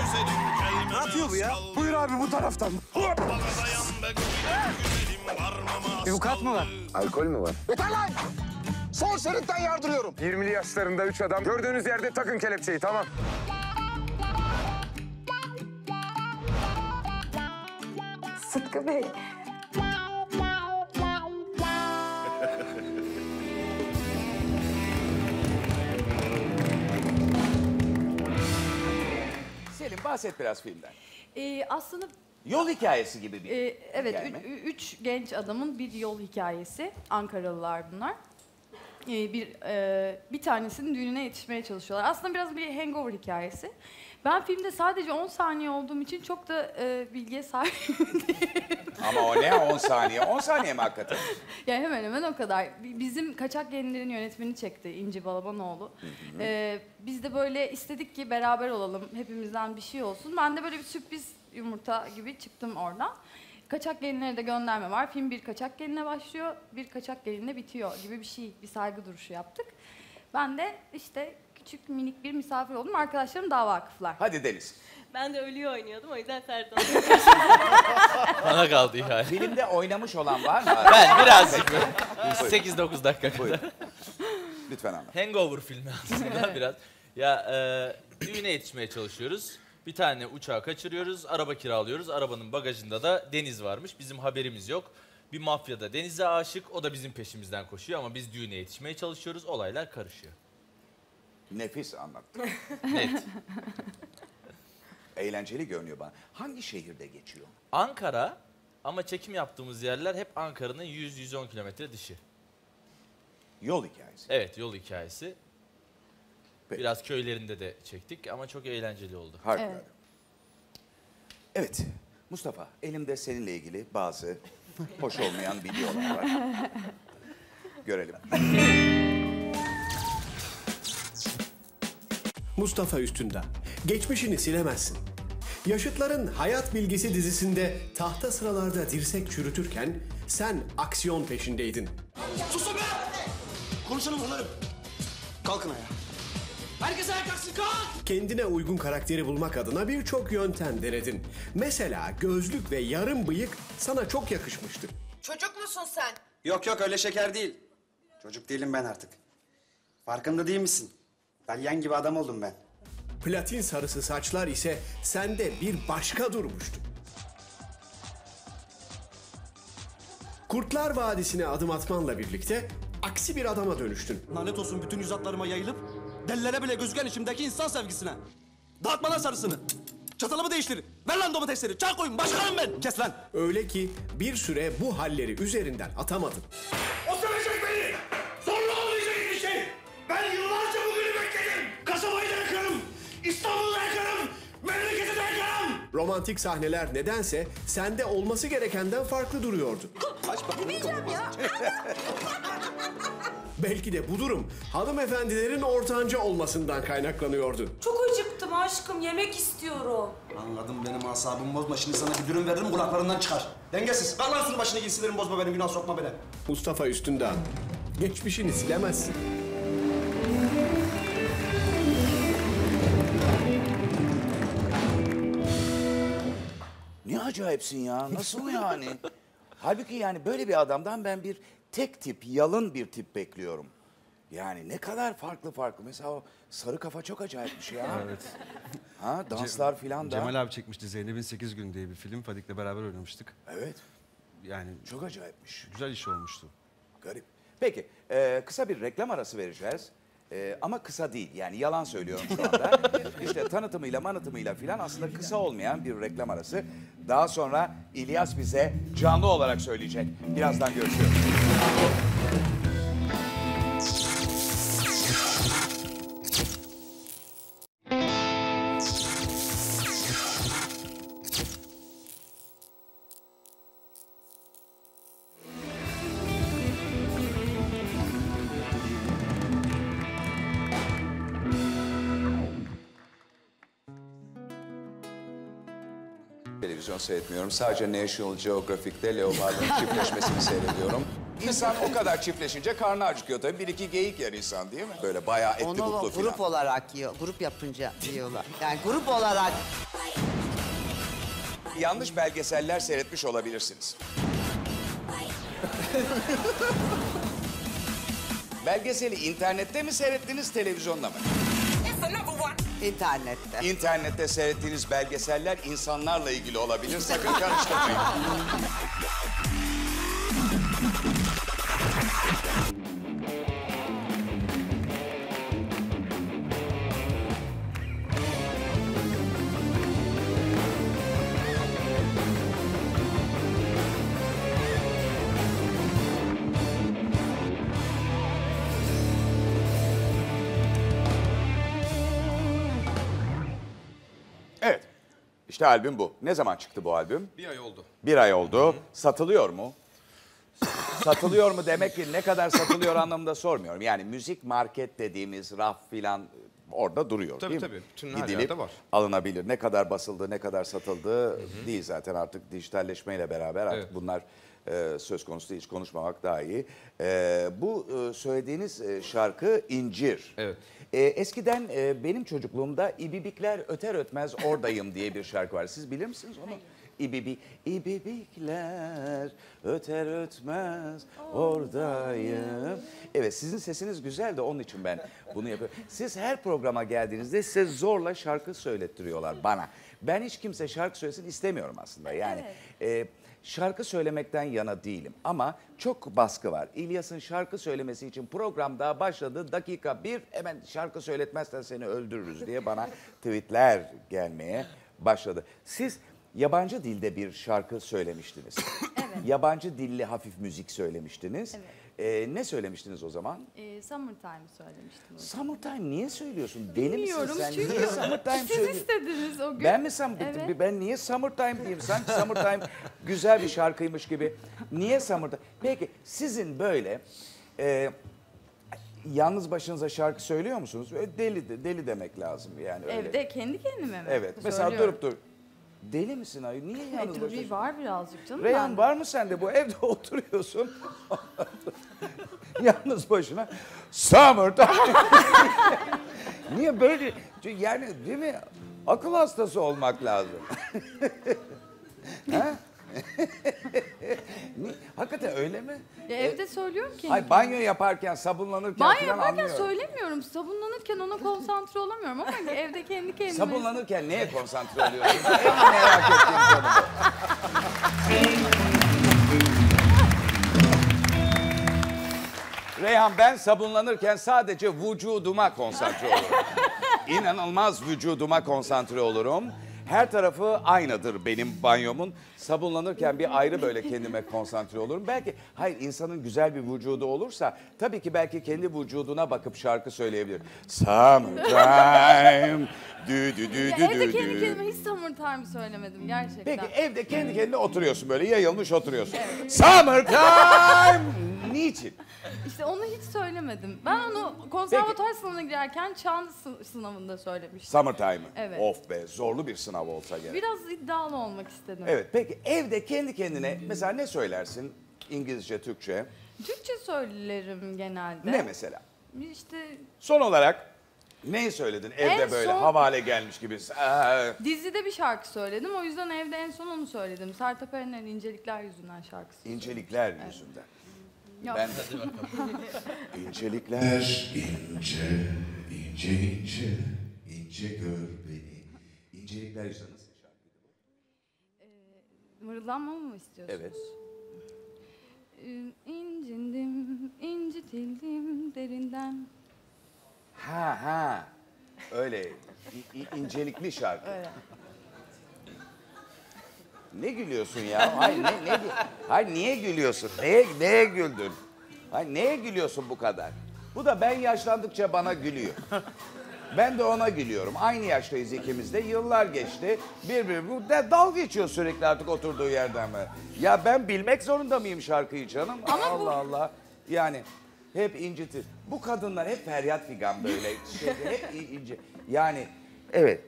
güzelim. Ne yapıyor bu ya? Buyur abi bu taraftan. Hoppala dayan be güzelim güzelim varmama Bir vukuat mı var? Alkol mü var? Yeter lan! Sol şeritten yardırıyorum. 20'li yaşlarında üç adam. Gördüğünüz yerde takın kelepçeyi tamam. Sıtkı Bey. Selim bahset biraz filmden. Ee, aslında Yol hikayesi gibi bir e, evet hikaye ü- mi? ü- üç genç adamın bir yol hikayesi. Ankaralılar bunlar. Ee, bir e, bir tanesinin düğününe yetişmeye çalışıyorlar. Aslında biraz bir hangover hikayesi. Ben filmde sadece 10 saniye olduğum için çok da e, bilgiye sahip *laughs* Ama o ne 10 saniye? 10 saniye mi hakikaten? *laughs* Yani hemen hemen o kadar. Bi- Bizim Kaçak Gelinlerin yönetmeni çekti İnci Balabanoğlu. Ee, biz de böyle istedik ki beraber olalım, hepimizden bir şey olsun. Ben de böyle bir sürpriz yumurta gibi çıktım oradan. Kaçak gelinlere de gönderme var. Film bir kaçak geline başlıyor, bir kaçak gelinle bitiyor gibi bir şey, bir saygı duruşu yaptık. Ben de işte küçük minik bir misafir oldum. Arkadaşlarım daha vakıflar. Hadi Deniz. Ben de ölüyü oynuyordum o yüzden Sertan. *laughs* Bana kaldı hikaye. Filmde oynamış olan var mı? Ben birazcık böyle. Buyurun. 8-9 dakika kadar. Buyurun. Lütfen anlat. Hangover filmi aslında biraz. Ya e, düğüne yetişmeye çalışıyoruz. Bir tane uçağı kaçırıyoruz, araba kiralıyoruz. Arabanın bagajında da Deniz varmış. Bizim haberimiz yok. Bir mafya da Deniz'e aşık, o da bizim peşimizden koşuyor ama biz düğüne yetişmeye çalışıyoruz. Olaylar karışıyor. Nefis anlattı. *laughs* Net. Eğlenceli görünüyor bana. Hangi şehirde geçiyor? Ankara ama çekim yaptığımız yerler hep Ankara'nın 100-110 kilometre dışı. Yol hikayesi. Evet, yol hikayesi. Biraz köylerinde de çektik ama çok eğlenceli oldu. Harikulade. Evet. Mustafa, elimde seninle ilgili bazı hoş olmayan videolar var. *laughs* Görelim. *laughs* Mustafa Üstündağ. Geçmişini silemezsin. Yaşıtların Hayat Bilgisi dizisinde tahta sıralarda dirsek çürütürken sen aksiyon peşindeydin. Susun be! Konuşalım onlarım. Kalkın ayağa. Herkes ayağa kalksın kalk! Kendine uygun karakteri bulmak adına birçok yöntem denedin. Mesela gözlük ve yarım bıyık sana çok yakışmıştı. Çocuk musun sen? Yok yok öyle şeker değil. Çocuk değilim ben artık. Farkında değil misin? Dalyan gibi adam oldum ben. Platin sarısı saçlar ise sende bir başka durmuştu. Kurtlar Vadisi'ne adım atmanla birlikte aksi bir adama dönüştün. Lanet olsun bütün yüz hatlarıma yayılıp delilere bile gözüken içimdeki insan sevgisine. Dağıtma lan sarısını. Çatalımı değiştir. Ver lan domatesleri. Çay koyun. Başkanım ben. Kes lan. Öyle ki bir süre bu halleri üzerinden atamadın. O Romantik sahneler nedense sende olması gerekenden farklı duruyordu. Demeyeceğim ya. *laughs* Belki de bu durum hanımefendilerin ortanca olmasından kaynaklanıyordu. Çok acıktım aşkım. Yemek istiyorum. Anladım benim asabımı bozma. Şimdi sana bir dürüm veririm kulaklarından çıkar. Dengesiz. Ver lan şunu başını giysilerim bozma benim günah sokma beni. Mustafa Üstündağ, geçmişini silemezsin. Acayipsin ya. Nasıl yani? *laughs* Halbuki yani böyle bir adamdan ben bir tek tip, yalın bir tip bekliyorum. Yani ne kadar farklı farklı. Mesela o sarı kafa çok acayipmiş ya. *laughs* Evet. *laughs* Ha danslar filan da. Cemal abi çekmişti Zeynep'in 8 gün diye bir film. Fadik'le beraber oynamıştık. Evet. Yani çok acayipmiş. Güzel iş olmuştu. Garip. Peki e, kısa bir reklam arası vereceğiz. E, ama kısa değil yani yalan söylüyorum şu anda. *laughs* işte tanıtımıyla manıtımıyla filan aslında kısa olmayan bir reklam arası. Daha sonra İlyas bize canlı olarak söyleyecek. Birazdan görüşürüz. Seyretmiyorum. Sadece National Geographic'te leopardın *laughs* çiftleşmesini seyrediyorum. İnsan o kadar çiftleşince karnı acıkıyor tabii. Bir iki geyik yer insan değil mi? Böyle bayağı etli Onu butlu grup filan. olarak yiyor. Grup yapınca yiyorlar. Yani grup olarak Yanlış belgeseller seyretmiş olabilirsiniz. *laughs* Belgeseli internette mi seyrettiniz, televizyonda mı? İnternette. İnternette seyrettiğiniz belgeseller insanlarla ilgili olabilir. Sakın *laughs* karıştırmayın. İşte albüm bu. Ne zaman çıktı bu albüm? Bir ay oldu. Bir ay oldu. Satılıyor mu? satılıyor mu demek ki ne kadar satılıyor anlamında sormuyorum. Yani müzik market dediğimiz raf filan orada duruyor Tabii, değil tabii. mi? Bütün her yerde var. alınabilir. Ne kadar basıldı, ne kadar satıldı değil zaten artık dijitalleşmeyle beraber artık Evet. bunlar e, söz konusu. Hiç konuşmamak daha iyi. E, bu e, söylediğiniz e, şarkı İncir. Evet. E, eskiden e, benim çocukluğumda İbibikler öter ötmez oradayım diye bir şarkı var. Siz bilir misiniz onu? İbibi, İbibikler öter ötmez oradayım. Evet sizin sesiniz güzel de onun için ben bunu yapıyorum. Siz her programa geldiğinizde size zorla şarkı söylettiriyorlar bana. Ben hiç kimse şarkı söylesin istemiyorum aslında. Yani e, şarkı söylemekten yana değilim ama çok baskı var. İlyas'ın şarkı söylemesi için program daha başladı. Dakika bir hemen şarkı söyletmezsen seni öldürürüz diye bana *laughs* tweetler gelmeye başladı. Siz yabancı dilde bir şarkı söylemiştiniz. *coughs* Yabancı dilli hafif müzik söylemiştiniz. Ee, ne söylemiştiniz o zaman? Ee, Summertime söylemiştim. Summertime niye söylüyorsun? Deli misin Bilmiyorum sen? çünkü Niye Summertime siz söylüyorsun? istediniz o gün. Ben mi sam Evet. ben niye Summertime diyeyim? Sanki Summertime güzel bir şarkıymış gibi. Niye Summertime? Peki sizin böyle e, yalnız başınıza şarkı söylüyor musunuz? Deli de- deli demek lazım yani öyle. Evde kendi kendime mi? Evet. Mesela Söylüyorum. durup dur. Deli misin ay? Niye E, yalnız tabii başına? var birazcık canım. Reyhan ben- var mı sende bu? Evde oturuyorsun. *laughs* Yalnız başına. Summertime. *laughs* Niye böyle? Yani değil mi? Akıl hastası olmak lazım. *laughs* ha? Hakikaten öyle mi? Ya evde söylüyorum ki. Ay banyo yaparken, sabunlanırken Banyo falan yaparken anlıyorum. söylemiyorum. Sabunlanırken ona konsantre olamıyorum ama evde kendi kendime. Sabunlanırken neye konsantre oluyorsunuz? *laughs* en merak ettiğim konu bu. Reyhan ben sabunlanırken sadece vücuduma konsantre olurum. İnanılmaz vücuduma konsantre olurum. Her tarafı aynadır benim banyomun. Sabunlanırken bir ayrı böyle kendime konsantre olurum. Belki hayır insanın güzel bir vücudu olursa tabii ki belki kendi vücuduna bakıp şarkı söyleyebilir. Summertime. Dü dü dü Ya dü evde dü kendi dü. kendime hiç summertime söylemedim gerçekten. Peki evde kendi kendine oturuyorsun böyle yayılmış oturuyorsun. Summertime. Niçin? İşte onu hiç söylemedim. Ben onu konservatuar sınavına girerken çan sı- sınavında söylemiştim. Summertime'ı. Evet. Of be zorlu bir sınav olsa gerek. Biraz iddialı olmak istedim. Evet peki evde kendi kendine mesela ne söylersin? İngilizce, Türkçe. Türkçe söylerim genelde. Ne mesela? İşte Son olarak neyi söyledin evde En böyle son- havale gelmiş gibi? Aa, *laughs* dizide bir şarkı söyledim. O yüzden evde en son onu söyledim. Sertab Erener'in İncelikler Yüzünden şarkısı. İncelikler yüzünden. Ya- Ben *laughs* İncelikler ince, ince ince, ince gör beni. İncelikler yüzünden nasıl şarkı? Mırıldanmamı mı istiyorsunuz? Evet. Ee, İncindim, incitildim derinden. Ha ha. Öyle i- incelikli şarkı. Öyle. Ne gülüyorsun ya? Hayır ne ne Hayır niye gülüyorsun? Neye neye güldün? Hayır neye gülüyorsun bu kadar? Bu da ben yaşlandıkça bana gülüyor. Ben de ona gülüyorum. Aynı yaştayız ikimiz de. Yıllar geçti. Birbirimiz bu de dalga geçiyor sürekli artık oturduğu yerden mi? Ya ben bilmek zorunda mıyım şarkıyı canım? Allah Allah. Yani hep incitir. Bu kadınlar hep feryat figan böyle. *laughs* Şeyde, hep ince. Yani evet.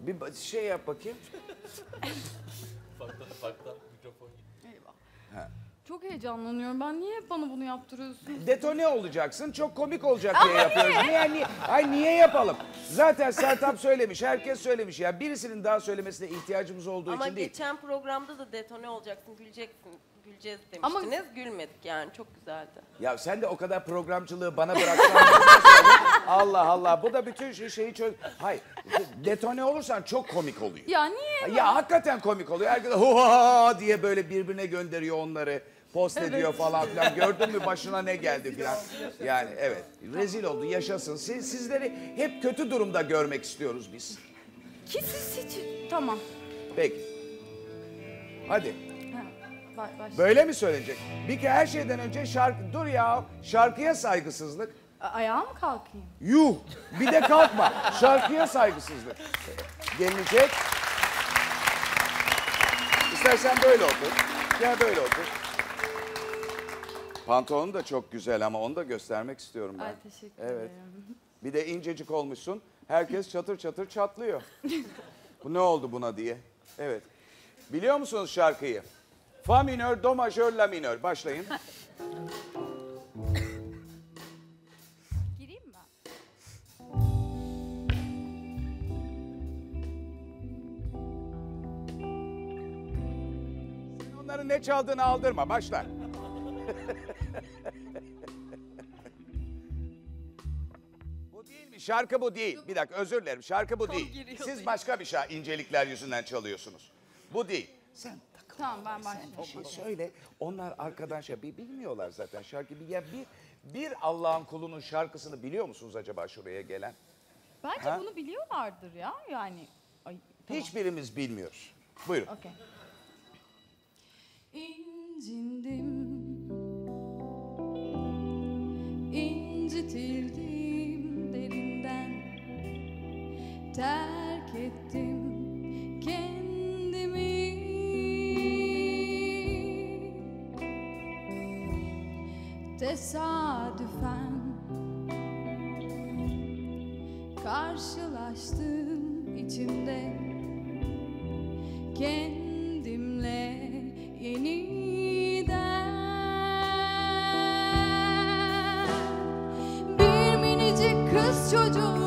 Bir şey yap bakayım. Ufaktan ufaktan mikrofon Ha. Çok heyecanlanıyorum. Ben niye hep bana bunu yaptırıyorsun? Detone olacaksın, çok komik olacak diye yapıyoruz. Niye, niye, ay niye yapalım? Zaten Sertab söylemiş, herkes söylemiş. Ya birisinin daha söylemesine ihtiyacımız olduğu Ama için değil. geçen programda da detone olacaksın, güleceksin, güleceğiz Ama- demiştiniz. Gülmedik yani, çok güzeldi. Ya sen de o kadar programcılığı bana bıraksan. söyle? Allah Allah, bu da bütün şey- şeyi çöz... Hayır, detone olursan çok komik oluyor. Ya niye? Ya hakikaten komik oluyor. Herkes hu ha ha diye böyle birbirine gönderiyor onları. Post Evet. ediyor falan filan. Gördün mü başına ne geldi filan. Yani evet rezil oldu yaşasın. Siz, sizleri hep kötü durumda görmek istiyoruz biz. Ki siz hiç... Tamam. Peki. Hadi. Baş- Böyle mi söylenecek? Bir kere her şeyden önce şarkı... Dur ya. Şarkıya saygısızlık. A- ayağa mı kalkayım? Yuh. Bir de kalkma. Şarkıya saygısızlık. Gelecek. İstersen böyle otur. Gel böyle otur. Pantolon da çok güzel ama onu da göstermek istiyorum ben. Ay teşekkür Evet. ederim. Bir de incecik olmuşsun. Herkes çatır çatır çatlıyor. Bu ne oldu buna diye. Evet. Biliyor musunuz şarkıyı? Fa minör, do majör, la minör. Başlayın. Gireyim mi? Onların ne çaldığını aldırma. Başla. bu değil mi? Şarkı bu değil. Bir dakika özür dilerim. Şarkı bu değil. Siz başka bir şey incelikler yüzünden çalıyorsunuz. Bu değil. Sen Tamam ben başlayayım. şey söyle. Onlar arkadan şey bir bilmiyorlar zaten şarkı. Bir, ya bir, bir Allah'ın kulunun şarkısını biliyor musunuz acaba şuraya gelen? Bence Ha? bunu biliyorlardır ya yani. Ay, tamam. Hiçbirimiz bilmiyor. Buyurun. Okey. İncindim İncitildim derinden Terk ettim Tesadüfen Karşılaştım içimde. Kendimle yeniden. Bir minicik kız çocuğu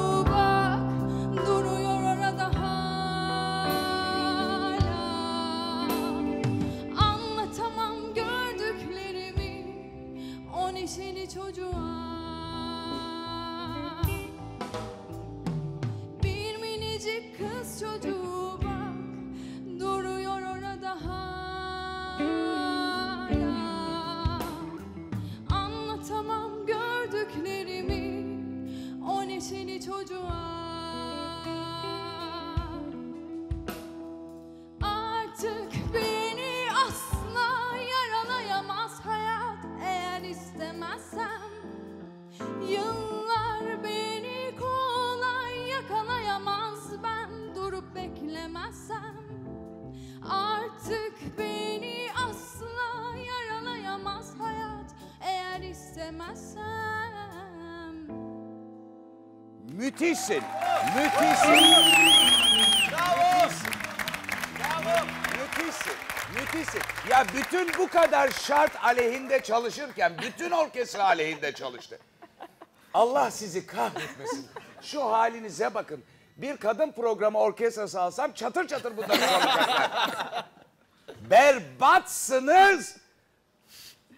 Müthişsin. Müthişsin. Bravo. Müthişsin. Müthişsin. Ya bütün bu kadar şart aleyhinde çalışırken bütün orkestra aleyhinde çalıştı. Allah sizi kahretmesin. Şu halinize bakın. Bir kadın programı orkestrası alsam çatır çatır bunları çalacaklar. Berbatsınız.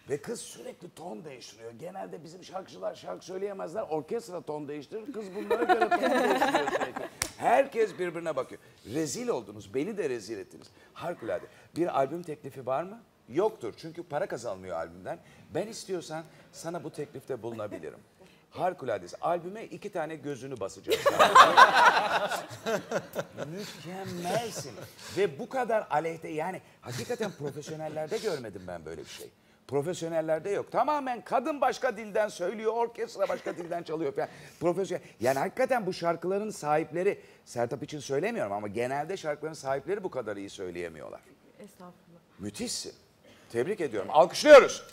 Ve kız sürekli ton değiştiriyor. Genelde bizim şarkıcılar şarkı söyleyemezler. Orkestra ton değiştirir. Kız bunlara göre ton değiştiriyor sürekli. Herkes birbirine bakıyor. Rezil oldunuz. Beni de rezil ettiniz. Harikulade. Bir albüm teklifi var mı? Yoktur. Çünkü para kazanmıyor albümden. Ben istiyorsan sana bu teklifte bulunabilirim. *laughs* Harikuladesi. Albüme iki tane gözünü basacağız. *laughs* Mükemmelsin. Ve bu kadar aleyhte yani hakikaten profesyonellerde görmedim ben böyle bir şey. Profesyonellerde yok. Tamamen kadın başka dilden söylüyor, orkestra başka dilden çalıyor falan. Profesyonel. Yani hakikaten bu şarkıların sahipleri, Sertap için söylemiyorum ama genelde şarkıların sahipleri bu kadar iyi söyleyemiyorlar. Estağfurullah. Müthişsin. Tebrik ediyorum. Alkışlıyoruz.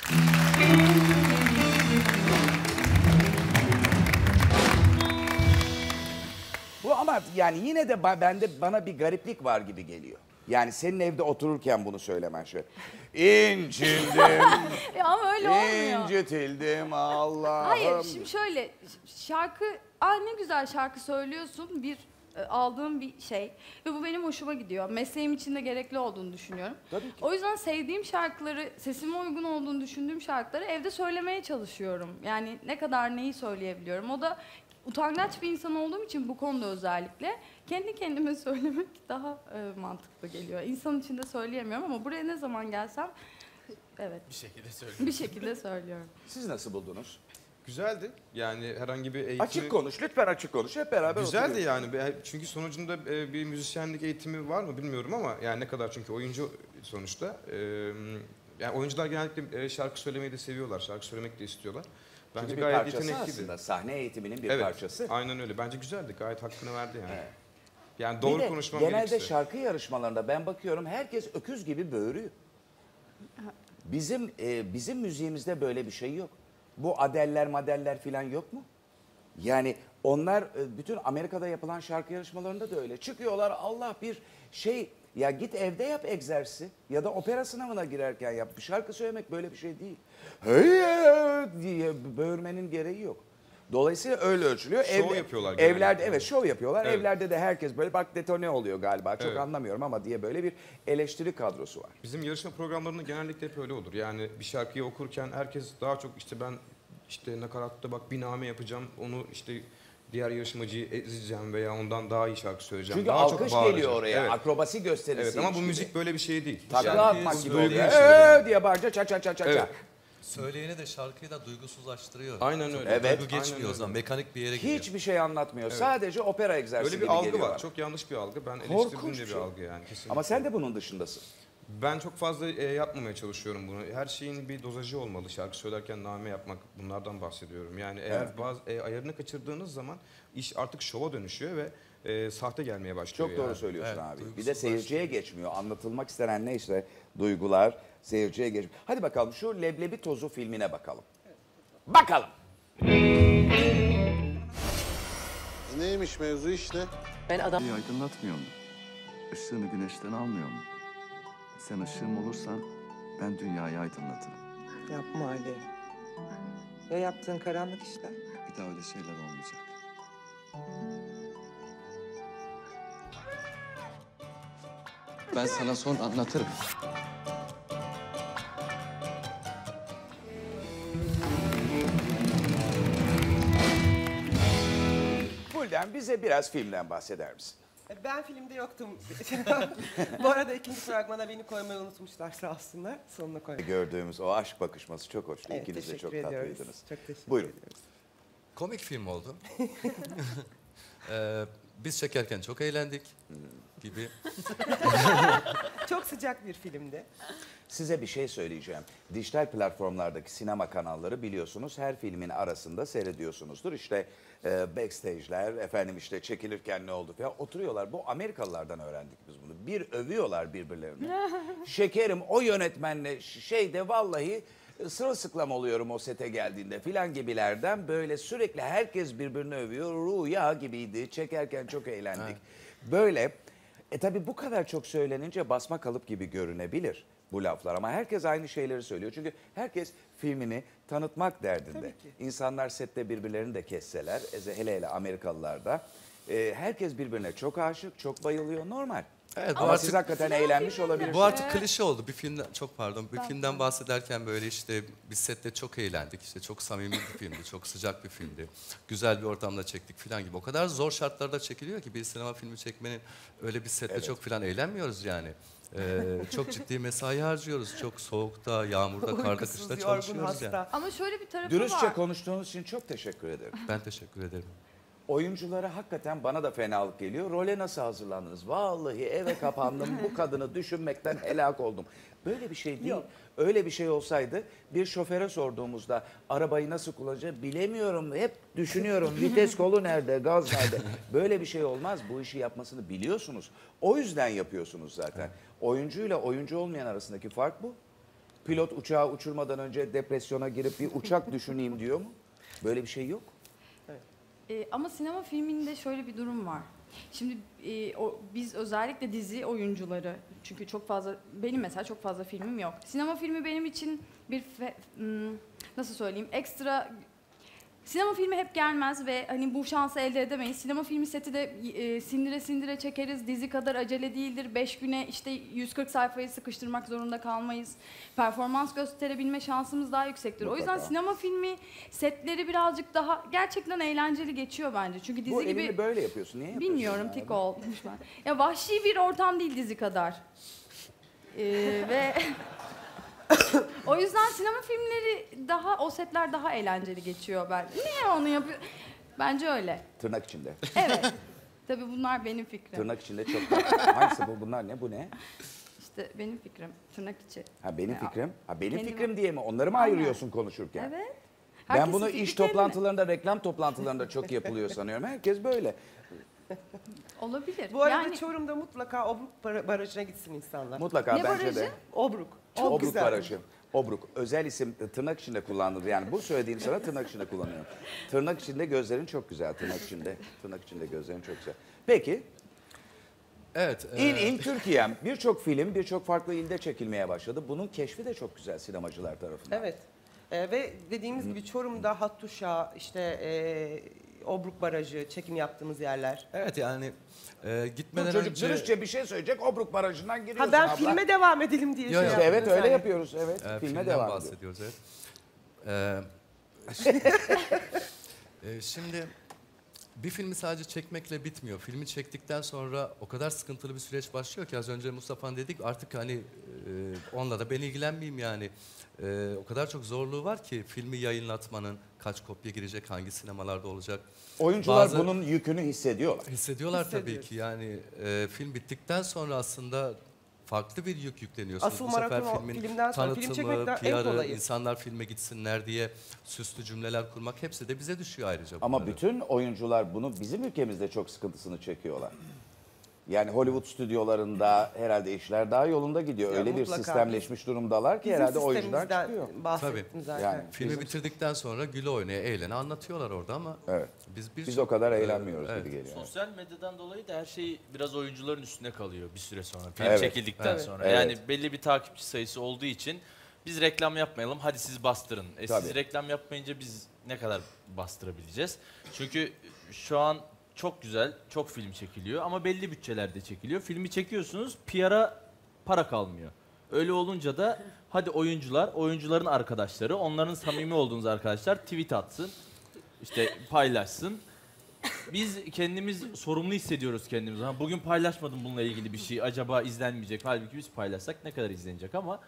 Bu ama yani yine de bende bana bir gariplik var gibi geliyor. Yani senin evde otururken bunu söylemen şöyle. İncindim, *laughs* Ya ama öyle olmuyor. incitildim Allah'ım. Hayır şimdi şöyle şarkı Aa ne güzel şarkı söylüyorsun bir e, aldığım bir şey ve bu benim hoşuma gidiyor. Mesleğim için de gerekli olduğunu düşünüyorum. Tabii ki. O yüzden sevdiğim şarkıları, sesime uygun olduğunu düşündüğüm şarkıları evde söylemeye çalışıyorum. Yani ne kadar neyi söyleyebiliyorum. O da utangaç bir insan olduğum için bu konuda özellikle kendi kendime söylemek daha e, mantıklı geliyor. İnsan içinde söyleyemiyorum ama buraya ne zaman gelsem evet Bir şekilde söylüyorum. bir şekilde söylüyorum. *laughs* Siz nasıl buldunuz? Güzeldi. Yani herhangi bir eğitimi... Açık konuş, lütfen açık konuş. Hep beraber Güzeldi yani. Çünkü sonucunda e, bir müzisyenlik eğitimi var mı bilmiyorum ama yani ne kadar çünkü oyuncu sonuçta. E, Yani oyuncular genellikle e, şarkı söylemeyi de seviyorlar. Şarkı söylemek de istiyorlar. Bence Çünkü bir gayet parçası yetenekliydi. aslında. Sahne eğitiminin bir evet, parçası. Aynen öyle. Bence güzeldi. Gayet hakkını verdi yani. Yani Bir doğru de konuşmam genelde gerekirse. şarkı yarışmalarında ben bakıyorum herkes öküz gibi böğürüyor. Bizim e, bizim müziğimizde böyle bir şey yok. Bu adeller madeller falan yok mu? Yani onlar e, bütün Amerika'da yapılan şarkı yarışmalarında da öyle. Çıkıyorlar Allah bir şey ya git evde yap egzersizi ya da opera sınavına girerken yap. Bir şarkı söylemek böyle bir şey değil. Hey diye böğürmenin gereği yok. Dolayısıyla öyle ölçülüyor. Şov yapıyorlar genellikle. Evlerde evet şov yapıyorlar. Evet. Evlerde de herkes böyle bak detone oluyor galiba. Çok Evet. anlamıyorum ama diye böyle bir eleştiri kadrosu var. Bizim yarışma programlarında genellikle hep öyle olur. Yani bir şarkıyı okurken herkes daha çok işte ben işte nakaratta bak bir name yapacağım. Onu işte diğer yarışmacıyı ezeceğim veya ondan daha iyi şarkı söyleyeceğim. Çünkü daha alkış çok bağıracağım. geliyor oraya. Evet. Akrobasi gösterisi. Evet ama bu müzik böyle bir şey değil. Takla atmak gibi duygu oluyor. Ee diye bağırınca ça ça ça ça Evet. ça. Söyleyeni de şarkıyı da duygusuzlaştırıyor. Aynen öyle. Evet. Duygu geçmiyor Aynen o zaman. Mekanik bir yere gidiyor. Hiçbir şey anlatmıyor. Evet. Sadece opera egzersizi Öyle bir gibi algı var. bana. Çok yanlış bir algı. Ben eleştirdiğim de bir şey. algı yani kesinlikle. Ama sen de bunun dışındasın. Ben çok fazla e, yapmamaya çalışıyorum bunu. Her şeyin bir dozajı olmalı. Şarkı söylerken name yapmak bunlardan bahsediyorum. Yani eğer Evet. bazı e, ayarını kaçırdığınız zaman iş artık şova dönüşüyor ve e, sahte gelmeye başlıyor. Çok doğru yani. söylüyorsun abi. Bir de seyirciye geçmiyor. Anlatılmak istenen neyse duygular seyirciye geçmiyor. Hadi bakalım şu Leblebi Tozu filmine bakalım. Bakalım. Neymiş mevzu işte? Ben adam... Dünyayı aydınlatmıyor mu? Işığını güneşten almıyor mu? Sen ışığım olursan ben dünyayı aydınlatırım. Yapma Ali. Ya yaptığın karanlık işler? Bir daha öyle şeyler olmayacak. Ben sana sonra anlatırım. Fulden bize biraz filmden bahseder misin? E, Ben filmde yoktum. *laughs* Bu arada ikinci fragmana beni koymayı unutmuşlar sağ olsunlar. Sonuna koydum. Gördüğümüz o aşk bakışması çok hoştu. Evet, İkiniz de teşekkür çok ediyoruz. tatlıydınız. Çok teşekkür Buyurun. Komik film oldu. *laughs* *laughs* Ee, biz çekerken çok eğlendik gibi. *laughs* Çok sıcak bir filmdi. Size bir şey söyleyeceğim. Dijital platformlardaki sinema kanalları biliyorsunuz her filmin arasında seyrediyorsunuzdur. İşte e, backstage'ler, efendim işte çekilirken ne oldu falan oturuyorlar. Bu Amerikalılardan öğrendik biz bunu. Bir övüyorlar birbirlerini. *laughs* Şekerim o yönetmenle şeyde vallahi sırılsıklam oluyorum o sete geldiğinde filan gibilerden böyle sürekli herkes birbirini övüyor. Rüya gibiydi. Çekerken çok eğlendik. Böyle e tabi bu kadar çok söylenince basma kalıp gibi görünebilir bu laflar ama herkes aynı şeyleri söylüyor. Çünkü herkes filmini tanıtmak derdinde. İnsanlar sette birbirlerini de kesseler, hele hele Amerikalılar da e, herkes birbirine çok aşık, çok bayılıyor normal. Evet, bu ama artık- siz hakikaten eğlenmiş olabilirsiniz. Bu artık klişe oldu. Bir filmden çok pardon. Bir Ben- filmden bahsederken böyle işte biz sette çok eğlendik. İşte çok samimi bir filmdi. Çok sıcak bir filmdi. Güzel bir ortamda çektik falan gibi. O kadar zor şartlarda çekiliyor ki bir sinema filmi çekmenin öyle bir sette Evet. çok falan eğlenmiyoruz yani. Ee, çok ciddi mesai harcıyoruz. Çok soğukta, yağmurda, karda, kışta yorgun, çalışıyoruz yani. hasta. Ama şöyle bir tarafı Dürüstçe var. konuştuğunuz için çok teşekkür ederim. Ben teşekkür ederim. Oyunculara hakikaten bana da fenalık geliyor. Role nasıl hazırlandınız? Vallahi eve kapandım bu *laughs* kadını düşünmekten helak oldum. Böyle bir şey değil. Öyle bir şey olsaydı bir şoföre sorduğumuzda arabayı nasıl kullanacağını bilemiyorum. Hep düşünüyorum *laughs* vites kolu nerede, gaz nerede. Böyle bir şey olmaz. Bu işi yapmasını biliyorsunuz. O yüzden yapıyorsunuz zaten. Oyuncuyla oyuncu olmayan arasındaki fark bu. Pilot uçağı uçurmadan önce depresyona girip bir uçak düşüneyim diyor mu? Böyle bir şey yok. Ee, ama sinema filminde şöyle bir durum var. Şimdi e, o, biz özellikle dizi oyuncuları çünkü çok fazla benim mesela çok fazla filmim yok. Sinema filmi benim için bir fe- hmm, nasıl söyleyeyim ekstra Sinema filmi hep gelmez ve hani bu şansı elde edemeyiz. Sinema filmi seti de e, sindire sindire çekeriz. Dizi kadar acele değildir. 5 güne işte 140 sayfayı sıkıştırmak zorunda kalmayız. Performans gösterebilme şansımız daha yüksektir. O yüzden Mutlaka. sinema filmi setleri birazcık daha gerçekten eğlenceli geçiyor bence. Çünkü dizi Bu gibi böyle yapıyorsun. Niye yapıyorsun? bilmiyorum tik olmuş ben. Ya vahşi bir ortam değil dizi kadar. Ee, ve *laughs* *coughs* o yüzden sinema filmleri daha o setler daha eğlenceli geçiyor ben. Niye onu yapıyor? Bence öyle. Tırnak içinde. *laughs* Evet. Tabii bunlar benim fikrim. Tırnak içinde çok. Hangisi bu? Bunlar ne? Bu ne? İşte benim fikrim. Tırnak içi. Ha benim Ya, fikrim. Ha benim kendime- fikrim diye mi? Onları mı Aynen. ayırıyorsun konuşurken? Evet. Ben Herkesin bunu fikri iş toplantılarında, reklam toplantılarında çok yapılıyor sanıyorum. Herkes böyle. Olabilir. Bu arada Yani- Çorum'da mutlaka Obruk Bar- Barajı'na gitsin insanlar. Mutlaka bence de. Obruk. Çok Obruk güzel. Barajı. Obruk. Özel isim e, tırnak içinde kullanılır. Yani bu söylediğim sana tırnak içinde kullanıyorum. Tırnak içinde gözlerin çok güzel. Tırnak içinde. Tırnak içinde gözlerin çok güzel. Peki. Evet. İl e, il Türkiye'm. Birçok film birçok farklı ilde çekilmeye başladı. Bunun keşfi de çok güzel sinemacılar tarafından. Evet. Ee, ve dediğimiz gibi Çorum'da Hattuşa, işte e, Obruk Barajı, çekim yaptığımız yerler. Evet yani e, Bu gitmeden çocuk önce... dürüstçe bir şey söyleyecek. Obruk Barajı'ndan giriyorsun Ha ben abla. filme devam edelim diye Yo, şey yo. yaptım. Evet öyle Yani. yapıyoruz. Evet. Ee, filme filmden devam ediyoruz. bahsediyoruz evet. Ee, *laughs* e, şimdi bir filmi sadece çekmekle bitmiyor. Filmi çektikten sonra o kadar sıkıntılı bir süreç başlıyor ki az önce Mustafa'nın dedik artık hani e, onunla da ben ilgilenmeyeyim yani. E, o kadar çok zorluğu var ki filmi yayınlatmanın kaç kopya girecek, hangi sinemalarda olacak. Oyuncular Bazı- bunun yükünü hissediyorlar. Hissediyorlar tabii ki yani e, film bittikten sonra aslında farklı bir yük yükleniyorsunuz. Asıl Bu sefer filmin filmden sonra film tanıtımı, en PR'ı, kolayı. insanlar filme gitsinler diye süslü cümleler kurmak hepsi de bize düşüyor ayrıca. Ama bunların. bütün oyuncular bunu bizim ülkemizde çok sıkıntısını çekiyorlar. Yani Hollywood stüdyolarında herhalde işler daha yolunda gidiyor. Ya Öyle mutlaka. bir sistemleşmiş durumdalar ki Bizim herhalde oyuncudan sistemimizden çıkıyor. bahsettim Tabii. zaten. Yani Filmi bizim- bitirdikten sonra güle oynaya eğlene anlatıyorlar orada ama Evet. biz bir Biz o kadar eğlenmiyoruz Evet. gibi geliyor. Sosyal medyadan dolayı da her şey biraz oyuncuların üstüne kalıyor bir süre sonra. Film Evet. çekildikten Evet. sonra. Evet. Yani belli bir takipçi sayısı olduğu için biz reklam yapmayalım hadi siz bastırın. E Tabii. siz reklam yapmayınca biz ne kadar bastırabileceğiz? Çünkü şu an çok güzel, çok film çekiliyor ama belli bütçelerde çekiliyor. Filmi çekiyorsunuz, PR'a para kalmıyor. Öyle olunca da hadi oyuncular, oyuncuların arkadaşları, onların samimi olduğunuz arkadaşlar tweet atsın, işte paylaşsın. Biz kendimiz sorumlu hissediyoruz kendimizi. Bugün paylaşmadım bununla ilgili bir şey. Acaba izlenmeyecek. Halbuki biz paylaşsak ne kadar izlenecek ama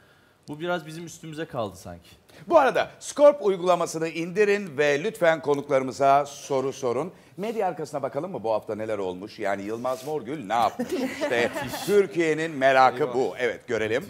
Bu biraz bizim üstümüze kaldı sanki. Bu arada Scorp uygulamasını indirin ve lütfen konuklarımıza soru sorun. Medya arkasına bakalım mı bu hafta neler olmuş? Yani Yılmaz Morgül ne yapmış? İşte Türkiye'nin merakı bu. Evet görelim.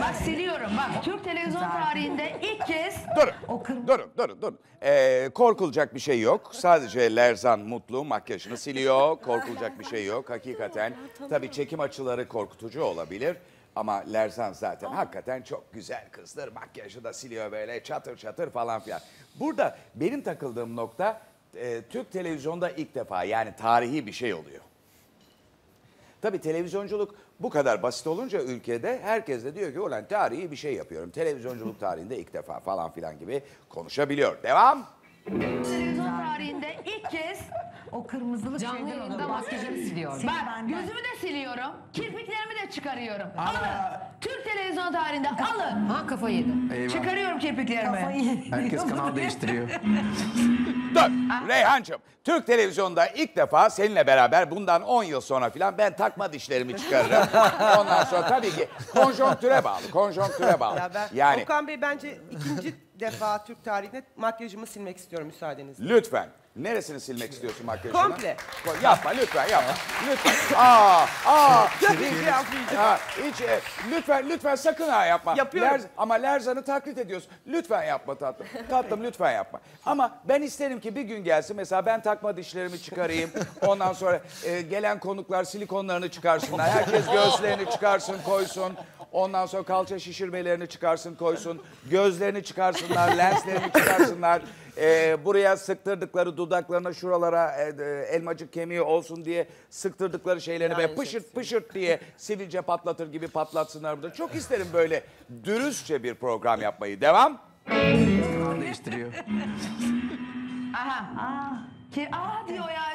Bak. siliyorum bak. Türk televizyon tarihinde ilk kez Durun, durun, durun, durun. Ee, korkulacak bir şey yok. Sadece Lerzan Mutlu makyajını siliyor. Korkulacak bir şey yok. Hakikaten tabii çekim açıları korkutucu olabilir. Ama Lerzan zaten hakikaten çok güzel kızdır. Makyajı da siliyor böyle çatır çatır falan filan. Burada benim takıldığım nokta e, Türk televizyonda ilk defa yani tarihi bir şey oluyor. Tabii televizyonculuk bu kadar basit olunca ülkede herkes de diyor ki ulan tarihi bir şey yapıyorum. Televizyonculuk tarihinde ilk defa falan filan gibi konuşabiliyor. Devam. Televizyon tarihinde ilk kez o kırmızılı Canlı şeyden yayında olan- makyajını siliyor. Bak Seni gözümü de siliyorum. Kirpiklerimi de çıkarıyorum. Alın. Türk televizyon tarihinde alın. Ha kafayı yedi. Eyvah. Çıkarıyorum kirpiklerimi. Herkes kanal değiştiriyor. Dur Reyhancığım. Türk televizyonda ilk defa seninle beraber bundan 10 yıl sonra filan ben takma dişlerimi çıkarırım. Ondan sonra tabii ki konjonktüre bağlı. Konjonktüre bağlı. Ya ben, Yani Okan Bey bence ikinci defa Türk tarihinde makyajımı silmek istiyorum müsaadenizle. lütfen. Neresini silmek istiyorsun makyajını? Komple. Ko- Yapma lütfen yapma. Lütfen. *laughs* Aa, aa. Tabii ki yapmayacağım. ha, hiç, e, lütfen lütfen sakın ha yapma. Yapıyorum. Lerz- ama Lerzan'ı taklit ediyorsun. Lütfen yapma tatlım. Tatlım lütfen yapma. Ama ben isterim ki bir gün gelsin mesela ben takma dişlerimi çıkarayım. Ondan sonra e, gelen konuklar silikonlarını çıkarsınlar. Herkes *laughs* göğüslerini çıkarsın koysun. Ondan sonra kalça şişirmelerini çıkarsın koysun. Gözlerini çıkarsınlar, lenslerini çıkarsınlar. Ee, buraya sıktırdıkları dudaklarına şuralara e, e, elmacık kemiği olsun diye sıktırdıkları şeylerini böyle pışırt pışırt diye sivilce patlatır gibi patlatsınlar burada. Çok isterim böyle dürüstçe bir program yapmayı. Devam. değiştiriyor. Aha. Aa. Ki, aa diyor ya.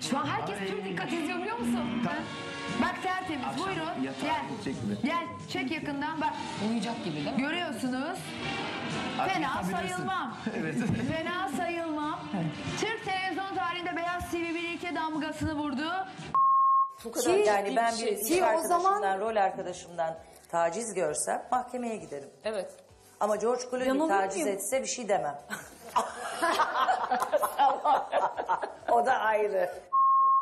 *laughs* Şu an herkes tüm dikkat izliyor biliyor musun? Bak tertemiz buyurun. Gel. Gel çek yakından bak. Uyuyacak gibi değil mi? Görüyorsunuz. *laughs* Fena sayılmam. Evet. Fena sayılmam. Türk televizyon tarihinde Beyaz TV bir ilke damgasını vurdu. Bu kadar Ki- yani ben bir ki iş o arkadaşımdan, zaman- rol arkadaşımdan taciz görsem mahkemeye giderim. Evet. Ama George Clooney Yanılıyor taciz muyum? etse bir şey demem. *laughs* *laughs* o da ayrı.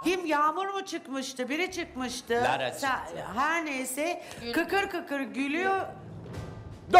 Kim Yağmur mu çıkmıştı? Biri çıkmıştı. Lara Sa- Her neyse kıkır kıkır gülüyor. Dur,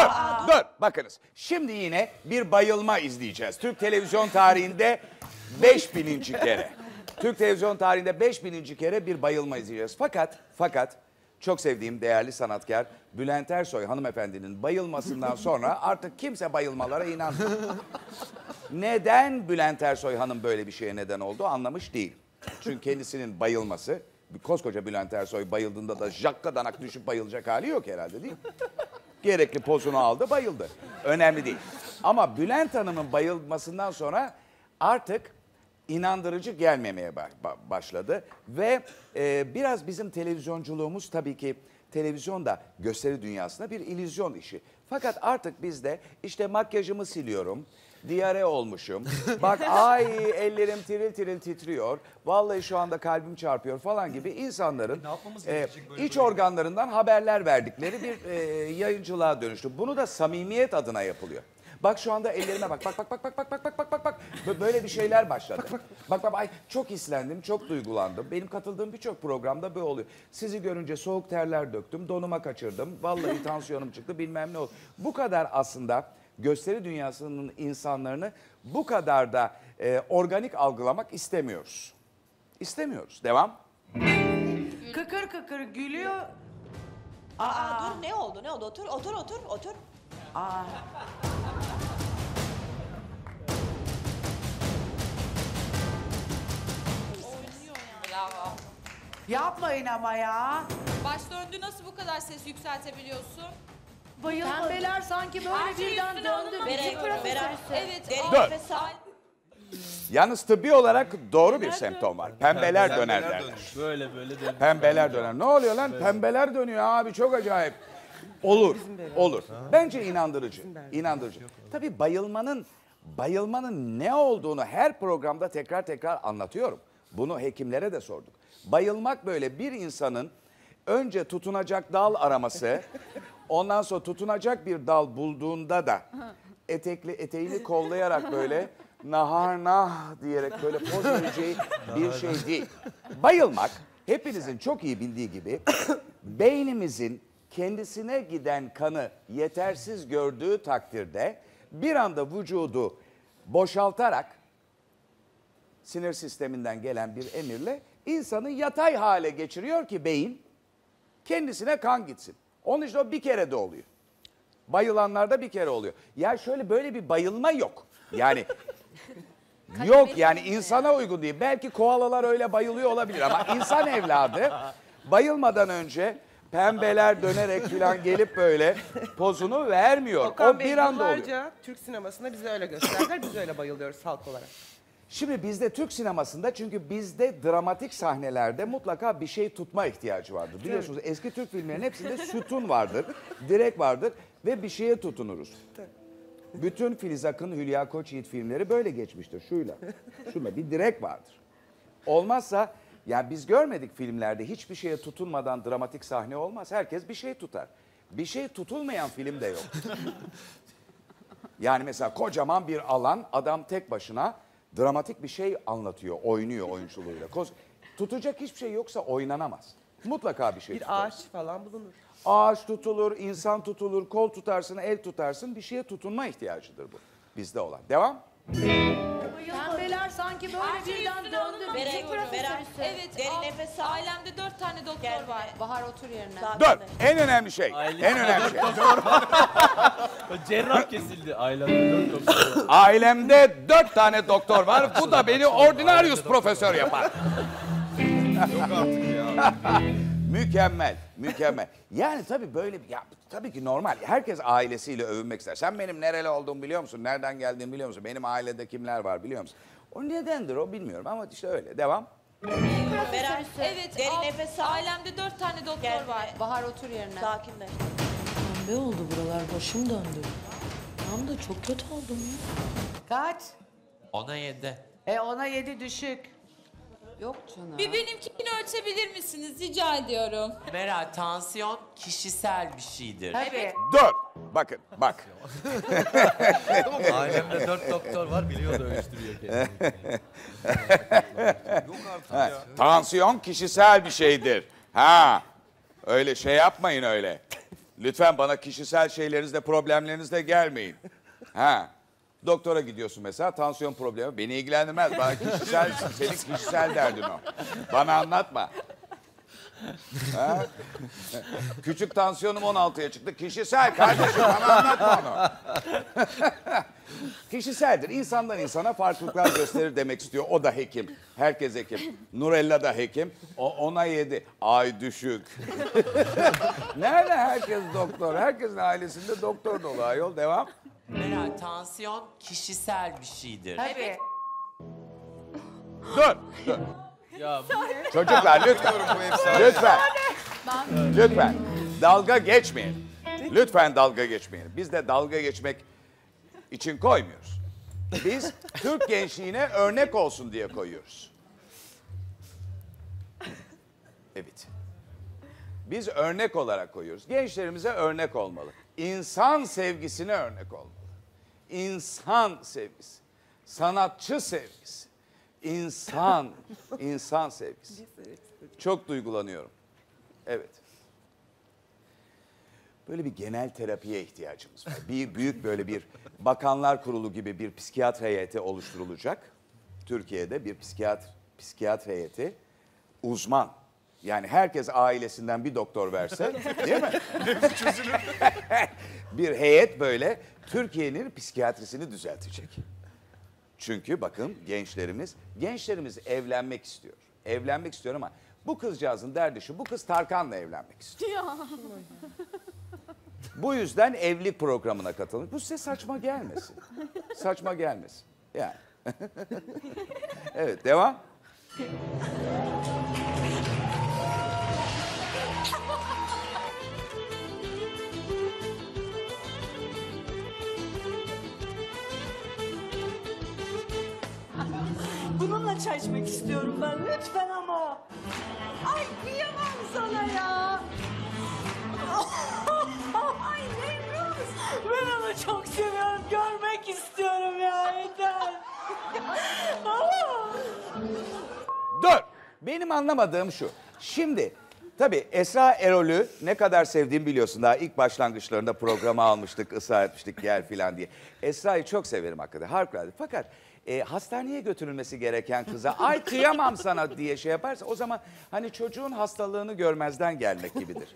dur. Bakınız. Şimdi yine bir bayılma izleyeceğiz. Türk televizyon tarihinde *laughs* 5000. kere. Türk televizyon tarihinde 5000. kere bir bayılma izleyeceğiz. Fakat, fakat çok sevdiğim değerli sanatkar Bülent Ersoy hanımefendinin bayılmasından sonra artık kimse bayılmalara inanmıyor. *laughs* Neden Bülent Ersoy hanım böyle bir şeye neden oldu anlamış değil. Çünkü kendisinin bayılması, koskoca Bülent Ersoy bayıldığında da jakkadanak düşüp bayılacak hali yok herhalde değil mi? Gerekli pozunu aldı, bayıldı. Önemli değil. Ama Bülent Hanım'ın bayılmasından sonra artık inandırıcı gelmemeye ba- ba- başladı. Ve e, biraz bizim televizyonculuğumuz tabii ki televizyonda gösteri dünyasında bir illüzyon işi. Fakat artık bizde işte makyajımı siliyorum, diyare olmuşum. Bak ay ellerim tiril tiril titriyor. Vallahi şu anda kalbim çarpıyor falan gibi insanların e, iç organlarından haberler verdikleri bir e, yayıncılığa dönüştü. Bunu da samimiyet adına yapılıyor. Bak şu anda ellerime bak. Bak bak bak bak bak bak bak bak bak bak. Bö- Böyle bir şeyler başladı. Bak bak ay çok hislendim, çok duygulandım. Benim katıldığım birçok programda böyle oluyor. Sizi görünce soğuk terler döktüm, donuma kaçırdım. Vallahi *laughs* tansiyonum çıktı, bilmem ne oldu. Bu kadar aslında gösteri dünyasının insanlarını bu kadar da e, organik algılamak istemiyoruz. İstemiyoruz. Devam. Kıkır kıkır gülüyor. Aa, dur ne oldu ne oldu otur otur otur otur. Aa. Bravo. Yapmayın ama ya. Baş döndü nasıl bu kadar ses yükseltebiliyorsun? Bayılmayın. Pembeler sanki böyle Her şey birden üstüne döndü. alınmadı. Müzik. Evet. Derin nefes al. Yalnız tıbbi olarak doğru bir semptom var. Pembeler döner derler. Böyle böyle dön. Pembeler döner. Ne oluyor lan? Pembeler dönüyor abi çok acayip. Olur, olur. Bence inandırıcı, inandırıcı. Tabii bayılmanın, bayılmanın ne olduğunu her programda tekrar tekrar anlatıyorum. Bunu hekimlere de sorduk. Bayılmak böyle bir insanın önce tutunacak dal araması, ondan sonra tutunacak bir dal bulduğunda da etekli eteğini kollayarak böyle nahar nah diyerek böyle poz vereceği bir şey değil. Bayılmak hepinizin çok iyi bildiği gibi beynimizin kendisine giden kanı yetersiz gördüğü takdirde bir anda vücudu boşaltarak sinir sisteminden gelen bir emirle insanı yatay hale geçiriyor ki beyin kendisine kan gitsin. Onun için o bir kere de oluyor. Bayılanlarda bir kere oluyor. Ya şöyle böyle bir bayılma yok. Yani *laughs* yok yani insana uygun değil. Belki koalalar öyle bayılıyor olabilir ama insan evladı bayılmadan önce pembeler dönerek falan gelip böyle pozunu vermiyor. Okan o Bey bir anda oluyor. yıllarca Türk sinemasında bize öyle gösterdiler. Biz öyle bayılıyoruz halk olarak. Şimdi bizde Türk sinemasında çünkü bizde dramatik sahnelerde mutlaka bir şey tutma ihtiyacı vardır. Biliyorsunuz eski Türk filmlerinin hepsinde sütun vardır, *laughs* direk vardır ve bir şeye tutunuruz. Bütün Filiz Akın, Hülya Koçyiğit filmleri böyle geçmiştir. Şuyla, şuna bir direk vardır. Olmazsa yani biz görmedik filmlerde hiçbir şeye tutunmadan dramatik sahne olmaz. Herkes bir şey tutar. Bir şey tutulmayan film de yok. *laughs* Yani mesela kocaman bir alan adam tek başına dramatik bir şey anlatıyor, oynuyor oyunculuğuyla. Koz- Tutacak hiçbir şey yoksa oynanamaz. Mutlaka bir şey Bir tutar. ağaç falan bulunur. Ağaç tutulur, insan tutulur, kol tutarsın, el tutarsın. Bir şeye tutunma ihtiyacıdır bu. Bizde olan. Devam. Pembeler sanki böyle birden döndü. Berat. profesörüsü. Evet, Derin a- nefes al. ailemde dört tane doktor var. Bahar otur yerine. Dur. En önemli şey. En önemli şey. *laughs* Cerrah kesildi ailemde dört doktor. Ailemde dört tane doktor var. Bu da beni ordinarius profesör yapar. Yok artık ya. *laughs* mükemmel, mükemmel. *laughs* Yani tabii böyle bir- ya tabii ki normal. Herkes ailesiyle övünmek ister. Sen benim nereli olduğumu biliyor musun? Nereden geldiğimi biliyor musun? Benim ailede kimler var biliyor musun? O nedendir o bilmiyorum ama işte öyle. Devam. Berat, Evet, derin a- nefes al. ailemde dört tane doktor Gel. var. Bahar otur yerine. Sakinleş. Pembe oldu buralar başım döndü. Tam da çok kötü oldum ya. Kaç? Ona yedi. E ona yedi düşük. Yok canım. Bir benimkini ölçebilir misiniz? Rica ediyorum. Meral tansiyon kişisel bir şeydir. Tabii. Dur. Bakın bak. Ailemde dört doktor var biliyor da ölçtürüyor kendini. *laughs* Yok artık Ha, ya. Tansiyon kişisel bir şeydir. Ha. Öyle şey yapmayın öyle. Lütfen bana kişisel şeylerinizle, problemlerinizle gelmeyin. Ha. Doktora gidiyorsun mesela tansiyon problemi beni ilgilendirmez. Bana kişisel, senin kişisel derdin o. Bana anlatma. Küçük tansiyonum 16'ya çıktı. Kişisel kardeşim bana anlatma onu. Kişiseldir. İnsandan insana farklılıklar gösterir demek istiyor. O da hekim. Herkes hekim. Nurella da hekim. O ona yedi. Ay düşük. Nerede herkes doktor? Herkesin ailesinde doktor dolu ayol. Devam. Meral tansiyon kişisel bir şeydir. Tabii. Dur. dur. *laughs* Ya Çocuklar lütfen. Lütfen. Ben Lütfen. Dalga geçmeyin. Lütfen dalga geçmeyin. Biz de dalga geçmek için koymuyoruz. Biz Türk gençliğine örnek olsun diye koyuyoruz. Evet. Biz örnek olarak koyuyoruz. Gençlerimize örnek olmalı. İnsan sevgisine örnek olmalı. İnsan sevgisi. Sanatçı sevgisi. İnsan, *laughs* insan sevgisi. Çok duygulanıyorum. Evet. Böyle bir genel terapiye ihtiyacımız var. Bir büyük böyle bir bakanlar kurulu gibi bir psikiyatr heyeti oluşturulacak. Türkiye'de bir psikiyatr psikiyatr heyeti uzman. Yani herkes ailesinden bir doktor verse, *laughs* değil mi? *laughs* bir heyet böyle Türkiye'nin psikiyatrisini düzeltecek. Çünkü bakın gençlerimiz, gençlerimiz evlenmek istiyor. Evlenmek istiyor ama bu kızcağızın derdi şu, bu kız Tarkan'la evlenmek istiyor. Bu yüzden evlilik programına katılın. Bu size saçma gelmesin. Saçma gelmesin. Yani. *laughs* evet, devam. Vallahi çay içmek istiyorum ben. Lütfen ama. Ay kıyamam sana ya. *laughs* Ay Nevruz. Ben onu çok seviyorum. Görmek istiyorum ya. Yeter. *laughs* Dur. Benim anlamadığım şu. Şimdi tabii Esra Erol'ü ne kadar sevdiğimi biliyorsun. Daha ilk başlangıçlarında programa almıştık, ısrar etmiştik gel filan diye. Esra'yı çok severim hakikaten. Harikulade. Fakat e, hastaneye götürülmesi gereken kıza ay kıyamam sana diye şey yaparsa o zaman hani çocuğun hastalığını görmezden gelmek gibidir.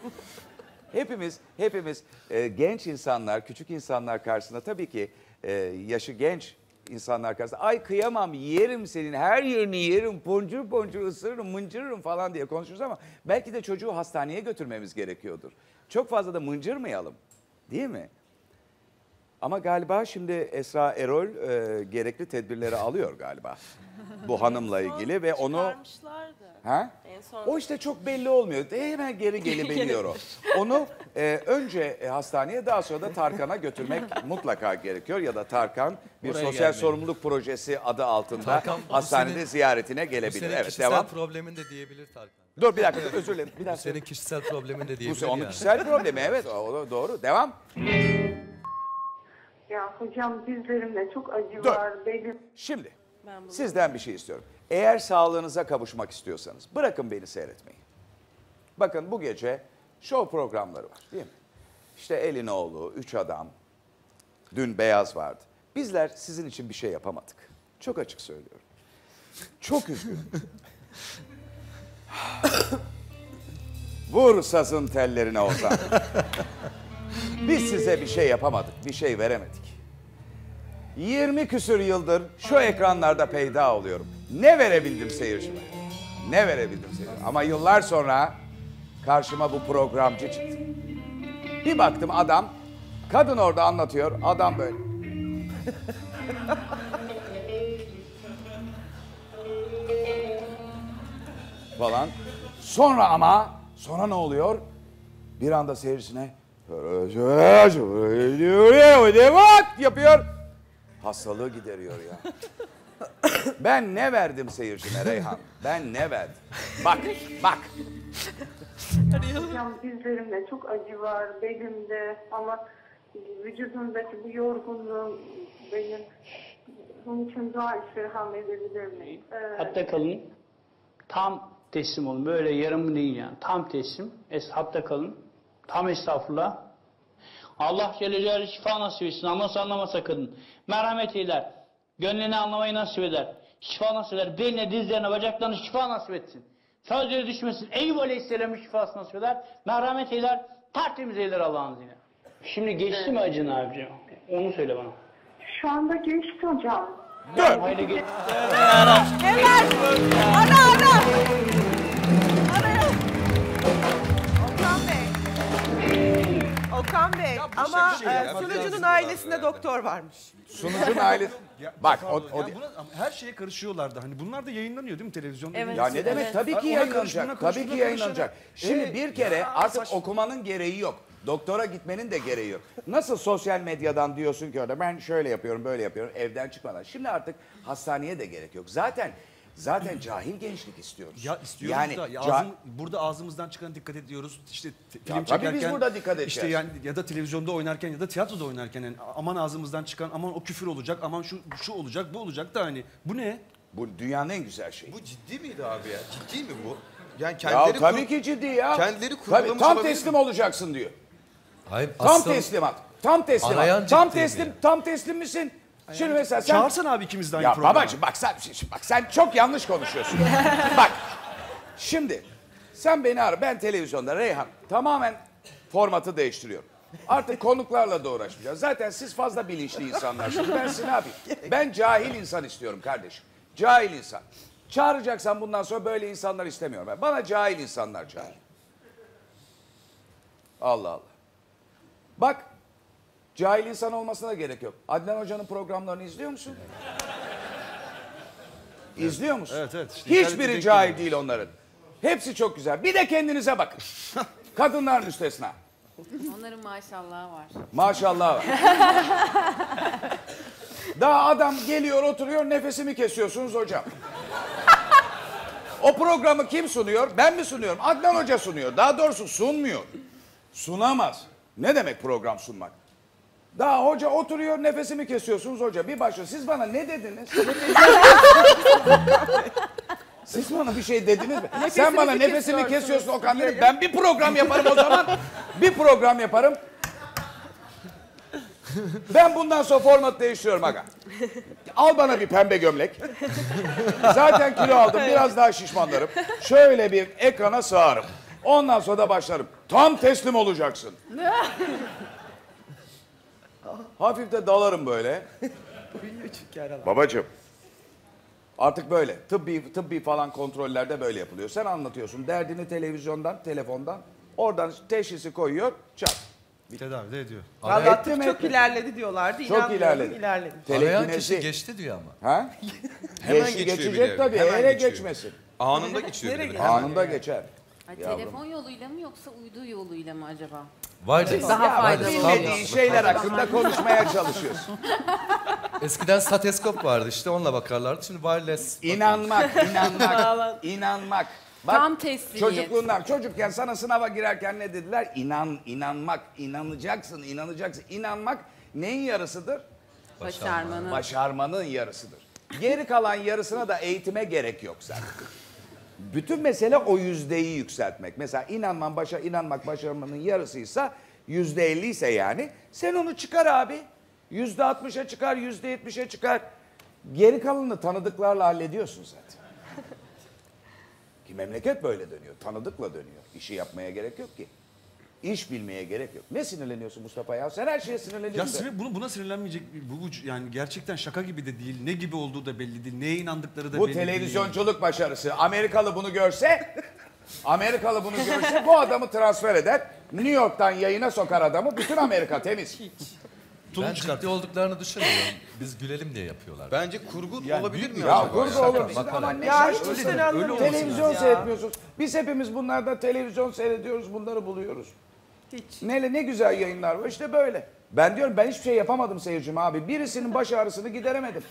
Hepimiz, hepimiz e, genç insanlar, küçük insanlar karşısında tabii ki e, yaşı genç insanlar karşısında ay kıyamam yerim senin her yerini yerim poncur poncur ısırırım mıncırırım falan diye konuşuruz ama belki de çocuğu hastaneye götürmemiz gerekiyordur. Çok fazla da mıncırmayalım değil mi? Ama galiba şimdi Esra Erol e, gerekli tedbirleri alıyor galiba bu hanımla ilgili ve onu. Ha? En son- O işte çok belli olmuyor. De hemen geri geliveriyor o. *laughs* Onu e, önce e, hastaneye daha sonra da Tarkan'a götürmek *laughs* mutlaka gerekiyor. Ya da Tarkan bir Oraya sosyal gelmeli. sorumluluk projesi adı altında Tarkan, bu hastanede senin- ziyaretine Bu gelebilir. senin Evet kişisel devam. problemin de diyebilir Tarkan. Dur bir dakika özür dilerim. Bir Bu daha senin kişisel problemin de Bu diyebilir onun yani. kişisel problemi evet o, o doğru. Devam. Ya hocam dizlerimde çok acı Dur. var. Belim Şimdi sizden bir şey istiyorum. Eğer sağlığınıza kavuşmak istiyorsanız bırakın beni seyretmeyi. Bakın bu gece show programları var değil mi? İşte Elinoğlu, Üç Adam, dün Beyaz vardı. Bizler sizin için bir şey yapamadık. Çok açık söylüyorum. Çok üzgünüm. *laughs* Vur sazın tellerine Ozan. Biz size bir şey yapamadık, bir şey veremedik. 20 küsür yıldır şu ekranlarda peyda oluyorum. Ne verebildim seyircime? Ne verebildim seyircime? Ama yıllar sonra karşıma bu programcı çıktı. Bir baktım adam, kadın orada anlatıyor, adam böyle. falan. Sonra ama, sonra ne oluyor? Bir anda seyircisine bak yapıyor. Hastalığı gideriyor ya. Ben ne verdim seyircime Reyhan? Ben ne verdim? Bak, bak. hocam dizlerimde çok acı var. Belimde ama vücudumdaki bu yorgunluğum benim bunun için dua istirham edebilir miyim? Ee, Hatta kalın. Tam teslim olun. Böyle yarım değil yani. Tam teslim. Es hatta kalın. Tam estağfurullah. Allah Celle Celaluhu şifa nasip etsin. Anlasa anlamasa kadın. Merhamet eyler. Gönlünü anlamayı nasip eder. Şifa nasip eder. Beline, dizlerine, bacaklarına şifa nasip etsin. Sözleri düşmesin. Eyüp Aleyhisselam'ın şifası nasip eder. Merhamet eyler. Tertemiz eyler Allah'ın izniyle. Şimdi geçti mi acın abicim? Onu söyle bana. Şu anda geçti hocam. Dur. Haydi geç. Hemen. Ana ana. Okan Bey ama bir şey ya. e, sunucunun ailesinde doktor varmış. Sunucunun *laughs* ailesi... Bak o, o, Ya buna- ama her şeye karışıyorlardı. Hani bunlar da yayınlanıyor değil mi televizyonda? ya ne demek? Tabii ki yayınlanacak. Tabii ki yayınlanacak. yani. Şimdi Ee, bir kere ya, artık saç- okumanın gereği yok. Doktora gitmenin de gereği yok. Nasıl sosyal medyadan diyorsun ki orada ben şöyle yapıyorum, böyle yapıyorum evden çıkmadan. Şimdi artık hastaneye de gerek yok. Zaten zaten cahil gençlik istiyoruz. Ya istiyoruz yani da ya ağzım- burada ağzımızdan çıkan dikkat ediyoruz. İşte te- film tabii biz çekerken burada dikkat işte edeceğiz. yani ya da televizyonda oynarken ya da tiyatroda oynarken yani aman ağzımızdan çıkan aman o küfür olacak aman şu şu olacak bu olacak da hani bu ne? Bu dünyanın en güzel şeyi. Bu ciddi miydi abi ya? Ciddi mi bu? Yani Ya kendileri tabii kur- ki ciddi ya. Kendileri Tabii, tam teslim mi? olacaksın diyor. Hayır, Tam asıl- teslimat. Tam teslimat. Arayan Tam teslim, ya. tam teslim misin? Şimdi mesela sen... Çağırsana abi ikimiz de aynı Ya programa. babacığım bak sen, bak sen çok yanlış konuşuyorsun. *laughs* bak şimdi sen beni ara ben televizyonda Reyhan tamamen formatı değiştiriyorum. Artık konuklarla da uğraşmayacağız. Zaten siz fazla bilinçli insanlarsınız. Ben size ne yapayım? Ben cahil insan istiyorum kardeşim. Cahil insan. Çağıracaksan bundan sonra böyle insanlar istemiyorum. Ben. Bana cahil insanlar çağır. Allah Allah. Bak cahil insan olmasına da gerek yok. Adnan Hoca'nın programlarını izliyor musun? İzliyor musun? Evet, evet. İşte Hiçbiri cahil değil onların. Hepsi çok güzel. Bir de kendinize bakın. *laughs* Kadınların üstesine. Onların maşallahı var. Maşallah. *laughs* Daha adam geliyor oturuyor nefesimi kesiyorsunuz hocam. O programı kim sunuyor? Ben mi sunuyorum? Adnan Hoca sunuyor. Daha doğrusu sunmuyor. Sunamaz. Ne demek program sunmak? Daha hoca oturuyor nefesimi kesiyorsunuz hoca. Bir başlıyor. Siz bana ne dediniz? *laughs* Siz bana bir şey dediniz mi? Sen Nefesinizi bana nefesimi kesiyorsun Okan dedi. Ben bir program yaparım o zaman. Bir program yaparım. Ben bundan sonra format değiştiriyorum aga. Al bana bir pembe gömlek. Zaten kilo aldım. Biraz daha şişmanlarım. Şöyle bir ekrana sığarım. Ondan sonra da başlarım. Tam teslim olacaksın. *laughs* Hafif de dalarım böyle. Çünkü aralar. Babacım. Artık böyle. Tıbbi, tıbbi falan kontrollerde böyle yapılıyor. Sen anlatıyorsun. Derdini televizyondan, telefondan. Oradan teşhisi koyuyor. Çat. Tedavi de ediyor. Valla tıp çok etti. ilerledi diyorlardı. Çok İnanmıyorum, ilerledi. ilerledi. Arayan kişi geçti diyor ama. Ha? Hemen Geç- geçiyor geçecek bir de. tabii. Hemen Hele geçiyor. geçmesin. Anında geçiyor bir de. Nereye Anında geçer. Ay, Yavrum. telefon yoluyla mı yoksa uydu yoluyla mı acaba? Wireless. Daha Ya bak, faydalı. bilmediğin şeyler hakkında konuşmaya çalışıyorsun. *laughs* Eskiden stateskop vardı işte onunla bakarlardı. Şimdi wireless. İnanmak, *laughs* inanmak, inanmak. Bak, Tam teslimiyet. Çocukluğundan, çocukken sana sınava girerken ne dediler? İnan, inanmak, inanacaksın, inanacaksın. İnanmak neyin yarısıdır? Başarmanın. Başarmanın yarısıdır. Geri kalan yarısına da eğitime gerek yok zaten. Bütün mesele o yüzdeyi yükseltmek. Mesela inanman, başa, inanmak başarmanın yarısıysa yüzde elli ise yani sen onu çıkar abi. Yüzde altmışa çıkar, yüzde yetmişe çıkar. Geri kalanını tanıdıklarla hallediyorsun zaten. *laughs* Ki memleket böyle dönüyor. Tanıdıkla dönüyor. İşi yapmaya gerek yok ki. İş bilmeye gerek yok. Ne sinirleniyorsun Mustafa ya? Sen her şeye Ya sinirleniyorsun. sinir, bunu, buna sinirlenmeyecek bir- bu uç- yani gerçekten şaka gibi de değil. Ne gibi olduğu da belli değil. Neye inandıkları da Bu belli değil. televizyonculuk başarısı. Amerikalı bunu görse, Amerikalı bunu görse bu adamı transfer eder. New York'tan yayına sokar adamı. Bütün Amerika temiz. Ben ciddi olduklarını düşünmüyorum. Biz gülelim diye yapıyorlar. Bence kurgu olabilir mi Ya kurgu olur ama ne Ya hiç anlamıyorsunuz Televizyon ya. seyretmiyorsunuz. Biz hepimiz bunlardan televizyon seyrediyoruz, bunları buluyoruz. Hiç. Ne, ne güzel yayınlar var işte böyle. Ben diyorum ben hiçbir şey yapamadım seyircim abi. Birisinin baş ağrısını gideremedim.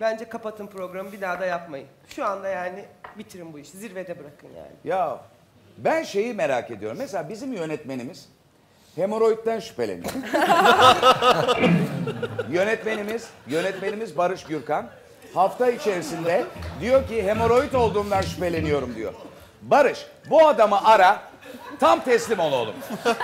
Bence kapatın programı bir daha da yapmayın. Şu anda yani bitirin bu işi. Zirvede bırakın yani. Ya ben şeyi merak ediyorum. Mesela bizim yönetmenimiz hemoroidden şüpheleniyor. *laughs* yönetmenimiz, yönetmenimiz Barış Gürkan hafta içerisinde diyor ki hemoroid olduğumdan şüpheleniyorum diyor. Barış bu adamı ara tam teslim ol oğlum. *laughs*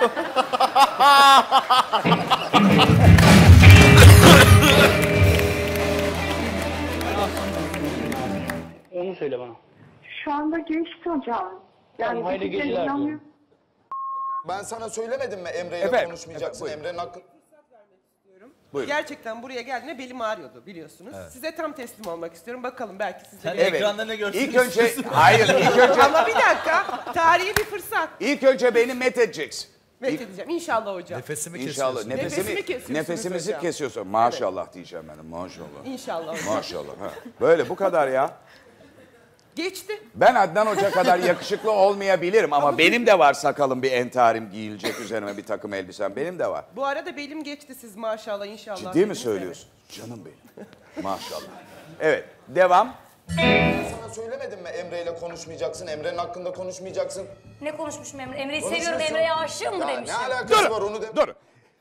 Onu söyle bana. Şu anda geçti hocam. Tamam, hayırlı geceler diyorum. Ben sana söylemedim mi Emre'yle Efendim, konuşmayacaksın? efendim, buyurun. Emre'nin hakkı... Buyurun. Gerçekten buraya geldiğinde belim ağrıyordu biliyorsunuz. Size tam teslim olmak istiyorum. Bakalım belki siz de... Sen Evet. ekranda ne görsün İlk önce *laughs* hayır ilk önce Ama bir dakika. Tarihi bir fırsat. ilk önce beni met edeceksin. Met edeceğim. İnşallah hocam. Nefesimi İnşallah kesiyorsun. nefesimi Nefesimi kesiyorsunuz nefesimizi hocam. kesiyorsun. Maşallah diyeceğim benim maşallah. İnşallah hocam. Maşallah. Ha. Böyle bu kadar ya. Geçti. Ben Adnan Hoca kadar yakışıklı olmayabilirim ama benim de var sakalım bir entarim giyilecek üzerime bir takım elbisem benim de var. Bu arada belim geçti siz maşallah inşallah. Ciddi mi söylüyorsun? Canım benim. Maşallah. Evet devam. Ben sana söylemedim mi Emre'yle konuşmayacaksın? Emre'nin hakkında konuşmayacaksın. Ne konuşmuşum Emre? Emre'yi Konuşmuşsun. seviyorum, Emre'ye aşığım mı Ya demişim? Ne alakası Dur, var onu de... dur.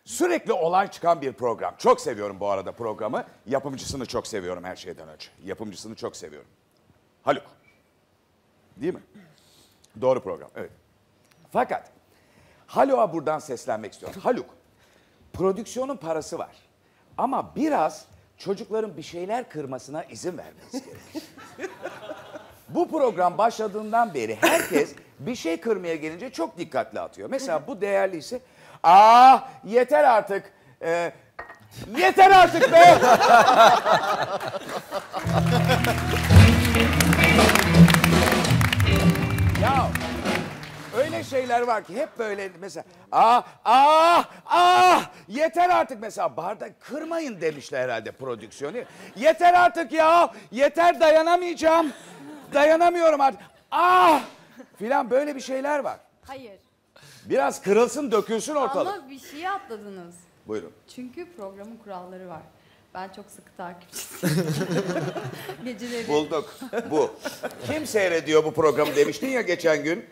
Sürekli olay çıkan bir program. Çok seviyorum bu arada programı. Yapımcısını çok seviyorum her şeyden önce. Yapımcısını çok seviyorum. Haluk. Değil mi? Doğru program, evet. Fakat Haluk'a buradan seslenmek istiyorum. Haluk, prodüksiyonun parası var. Ama biraz çocukların bir şeyler kırmasına izin vermeniz gerekir. *laughs* Bu program başladığından beri herkes bir şey kırmaya gelince çok dikkatli atıyor. Mesela bu değerliyse, aa yeter artık, Ee, yeter artık be! *laughs* öyle şeyler var ki hep böyle mesela ah ah ah yeter artık mesela bardak kırmayın demişler herhalde prodüksiyonu. Yeter artık ya yeter dayanamayacağım dayanamıyorum artık ah filan böyle bir şeyler var. Hayır. Biraz kırılsın dökülsün ortalık. Ama bir şeyi atladınız. Buyurun. Çünkü programın kuralları var. Ben çok sıkı takipçisiyim. *laughs* Geceleri Bulduk bu. Kim seyrediyor bu programı demiştin ya geçen gün.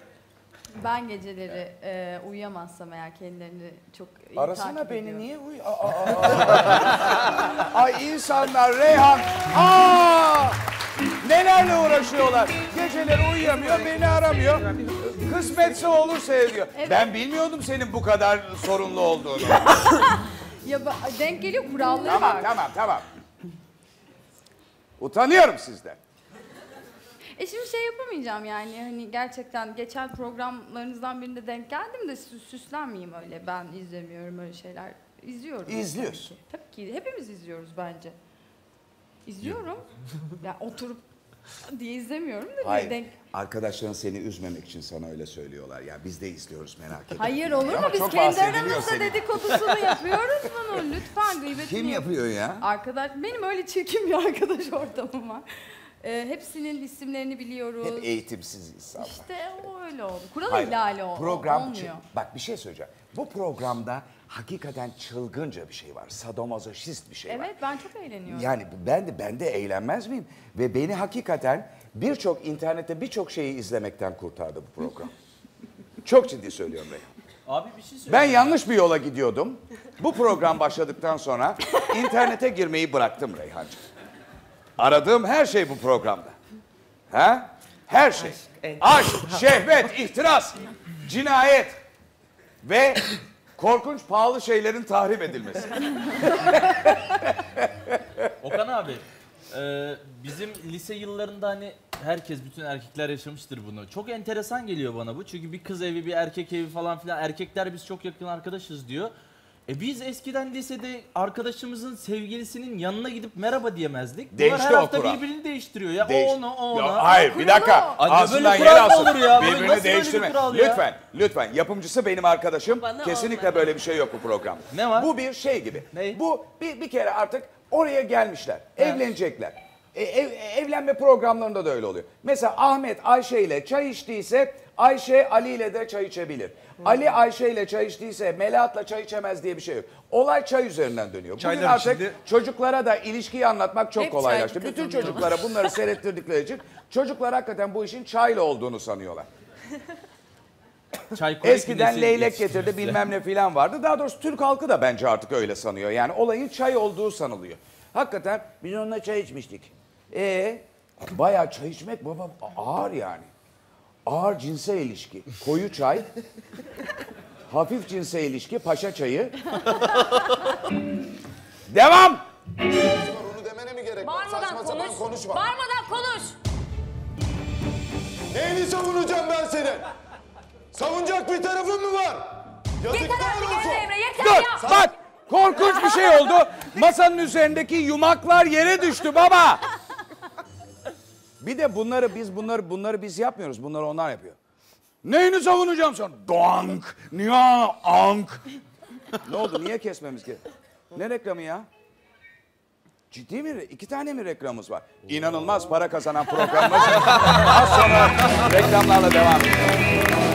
Ben geceleri e, uyuyamazsam eğer kendilerini çok iyi Arasana takip beni ediyorum. niye uy? Aa, aa, aa. Ay insanlar Reyhan. Aa! Nelerle uğraşıyorlar. Geceleri uyuyamıyor, beni aramıyor. Kısmetse olur seyrediyor. Ben bilmiyordum senin bu kadar sorunlu olduğunu. *laughs* Ya ba- denk geliyor kuralları tamam, var. tamam, tamam. Utanıyorum sizden. E şimdi şey yapamayacağım yani hani gerçekten geçen programlarınızdan birinde denk geldim de sü- süslenmeyeyim öyle. Ben izlemiyorum öyle şeyler. İzliyorum. İzliyorsun. Tabii ki. Tabii ki. Hepimiz izliyoruz bence. İzliyorum. *laughs* ya oturup diye izlemiyorum da Hayır. denk. Arkadaşların seni üzmemek için sana öyle söylüyorlar. Ya biz de izliyoruz merak etme. Hayır olur mu? Ama Biz çok kendi bahsediliyor aramızda senin. dedikodusunu yapıyoruz *laughs* bunu. Lütfen gıybetini Kim yap- yapıyor ya? Arkadaş, benim öyle çirkin bir arkadaş ortamım var. Ee, hepsinin isimlerini biliyoruz. Hep eğitimsiz insanlar. İşte o öyle oldu. Kural Hayır, ihlali oldu. Program olmuyor. Bak bir şey söyleyeceğim. Bu programda hakikaten çılgınca bir şey var. Sadomazoşist bir şey var. Evet ben çok eğleniyorum. Yani ben de ben de eğlenmez miyim? Ve beni hakikaten birçok internette birçok şeyi izlemekten kurtardı bu program. *laughs* Çok ciddi söylüyorum Reyhan. Abi bir şey söyle. Ben yanlış bir yola gidiyordum. Bu program başladıktan sonra internete girmeyi bıraktım Reyhancığım. Aradığım her şey bu programda. Ha? Her şey. *laughs* Aşk, şehvet, ihtiras, cinayet ve korkunç pahalı şeylerin tahrip edilmesi. *laughs* Okan abi, e, bizim lise yıllarında hani herkes, bütün erkekler yaşamıştır bunu. Çok enteresan geliyor bana bu. Çünkü bir kız evi, bir erkek evi falan filan. Erkekler biz çok yakın arkadaşız diyor. E biz eskiden lisede arkadaşımızın sevgilisinin yanına gidip merhaba diyemezdik. Bunlar Değişti her o hafta kural. birbirini değiştiriyor ya. Değiş- O ona, o Ya ona. hayır bir dakika. Anne böyle Ağzından kural yer mı alsın. olur ya? Böyle Birbirini nasıl böyle bir değiştirme. kural ya? Lütfen, lütfen. Yapımcısı benim arkadaşım. Bana Kesinlikle olmadı. böyle bir şey yok bu program. Ne var? Bu bir şey gibi. Ne? Bu bir, bir kere artık oraya gelmişler. Evlenecekler. E, ev- evlenme programlarında da öyle oluyor. Mesela Ahmet Ayşe ile çay içtiyse Ayşe Ali ile de çay içebilir. Ali Ayşe ile çay içtiyse Melahat'la çay içemez diye bir şey yok. Olay çay üzerinden dönüyor. Bugün Çaylar artık içinde- çocuklara da ilişkiyi anlatmak çok Hep kolaylaştı. Bütün kazanıyor. çocuklara *laughs* bunları seyrettirdikleri için çocuklar hakikaten bu işin çayla olduğunu sanıyorlar. Çay kolik Eskiden nesil leylek getirdi bilmem ne filan vardı. Daha doğrusu Türk halkı da bence artık öyle sanıyor. Yani olayın çay olduğu sanılıyor. Hakikaten biz onunla çay içmiştik. E bayağı çay içmek baba ağır yani. Ağır cinsel ilişki. Koyu çay. hafif cinsel ilişki. Paşa çayı. Devam. Onu demene mi gerek var? Bağırmadan Saçma sapan konuş. konuşma. Bağırmadan konuş. Neyini savunacağım ben senin? Savunacak bir tarafın mı var? Yeter Yazıklar artık olsun. Emre Emre yeter Dur ya. bak. Korkunç bir şey oldu. Masanın üzerindeki yumaklar yere düştü baba. Bir de bunları biz bunları bunları biz yapmıyoruz. Bunları onlar yapıyor. Neyini savunacağım sonra? Donk, niya, ank. ne oldu? Niye kesmemiz ki? Ne reklamı ya? Ciddi mi? İki tane mi reklamımız var? İnanılmaz para kazanan programımız. Az sonra reklamlarla devam edeceğiz.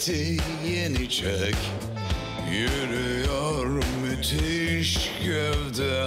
Makbeti yenecek. Yürüyor müthiş gövde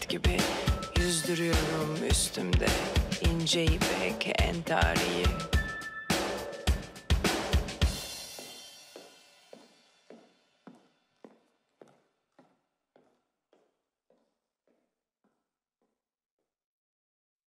afet gibi Yüzdürüyorum üstümde ince ipek entariyi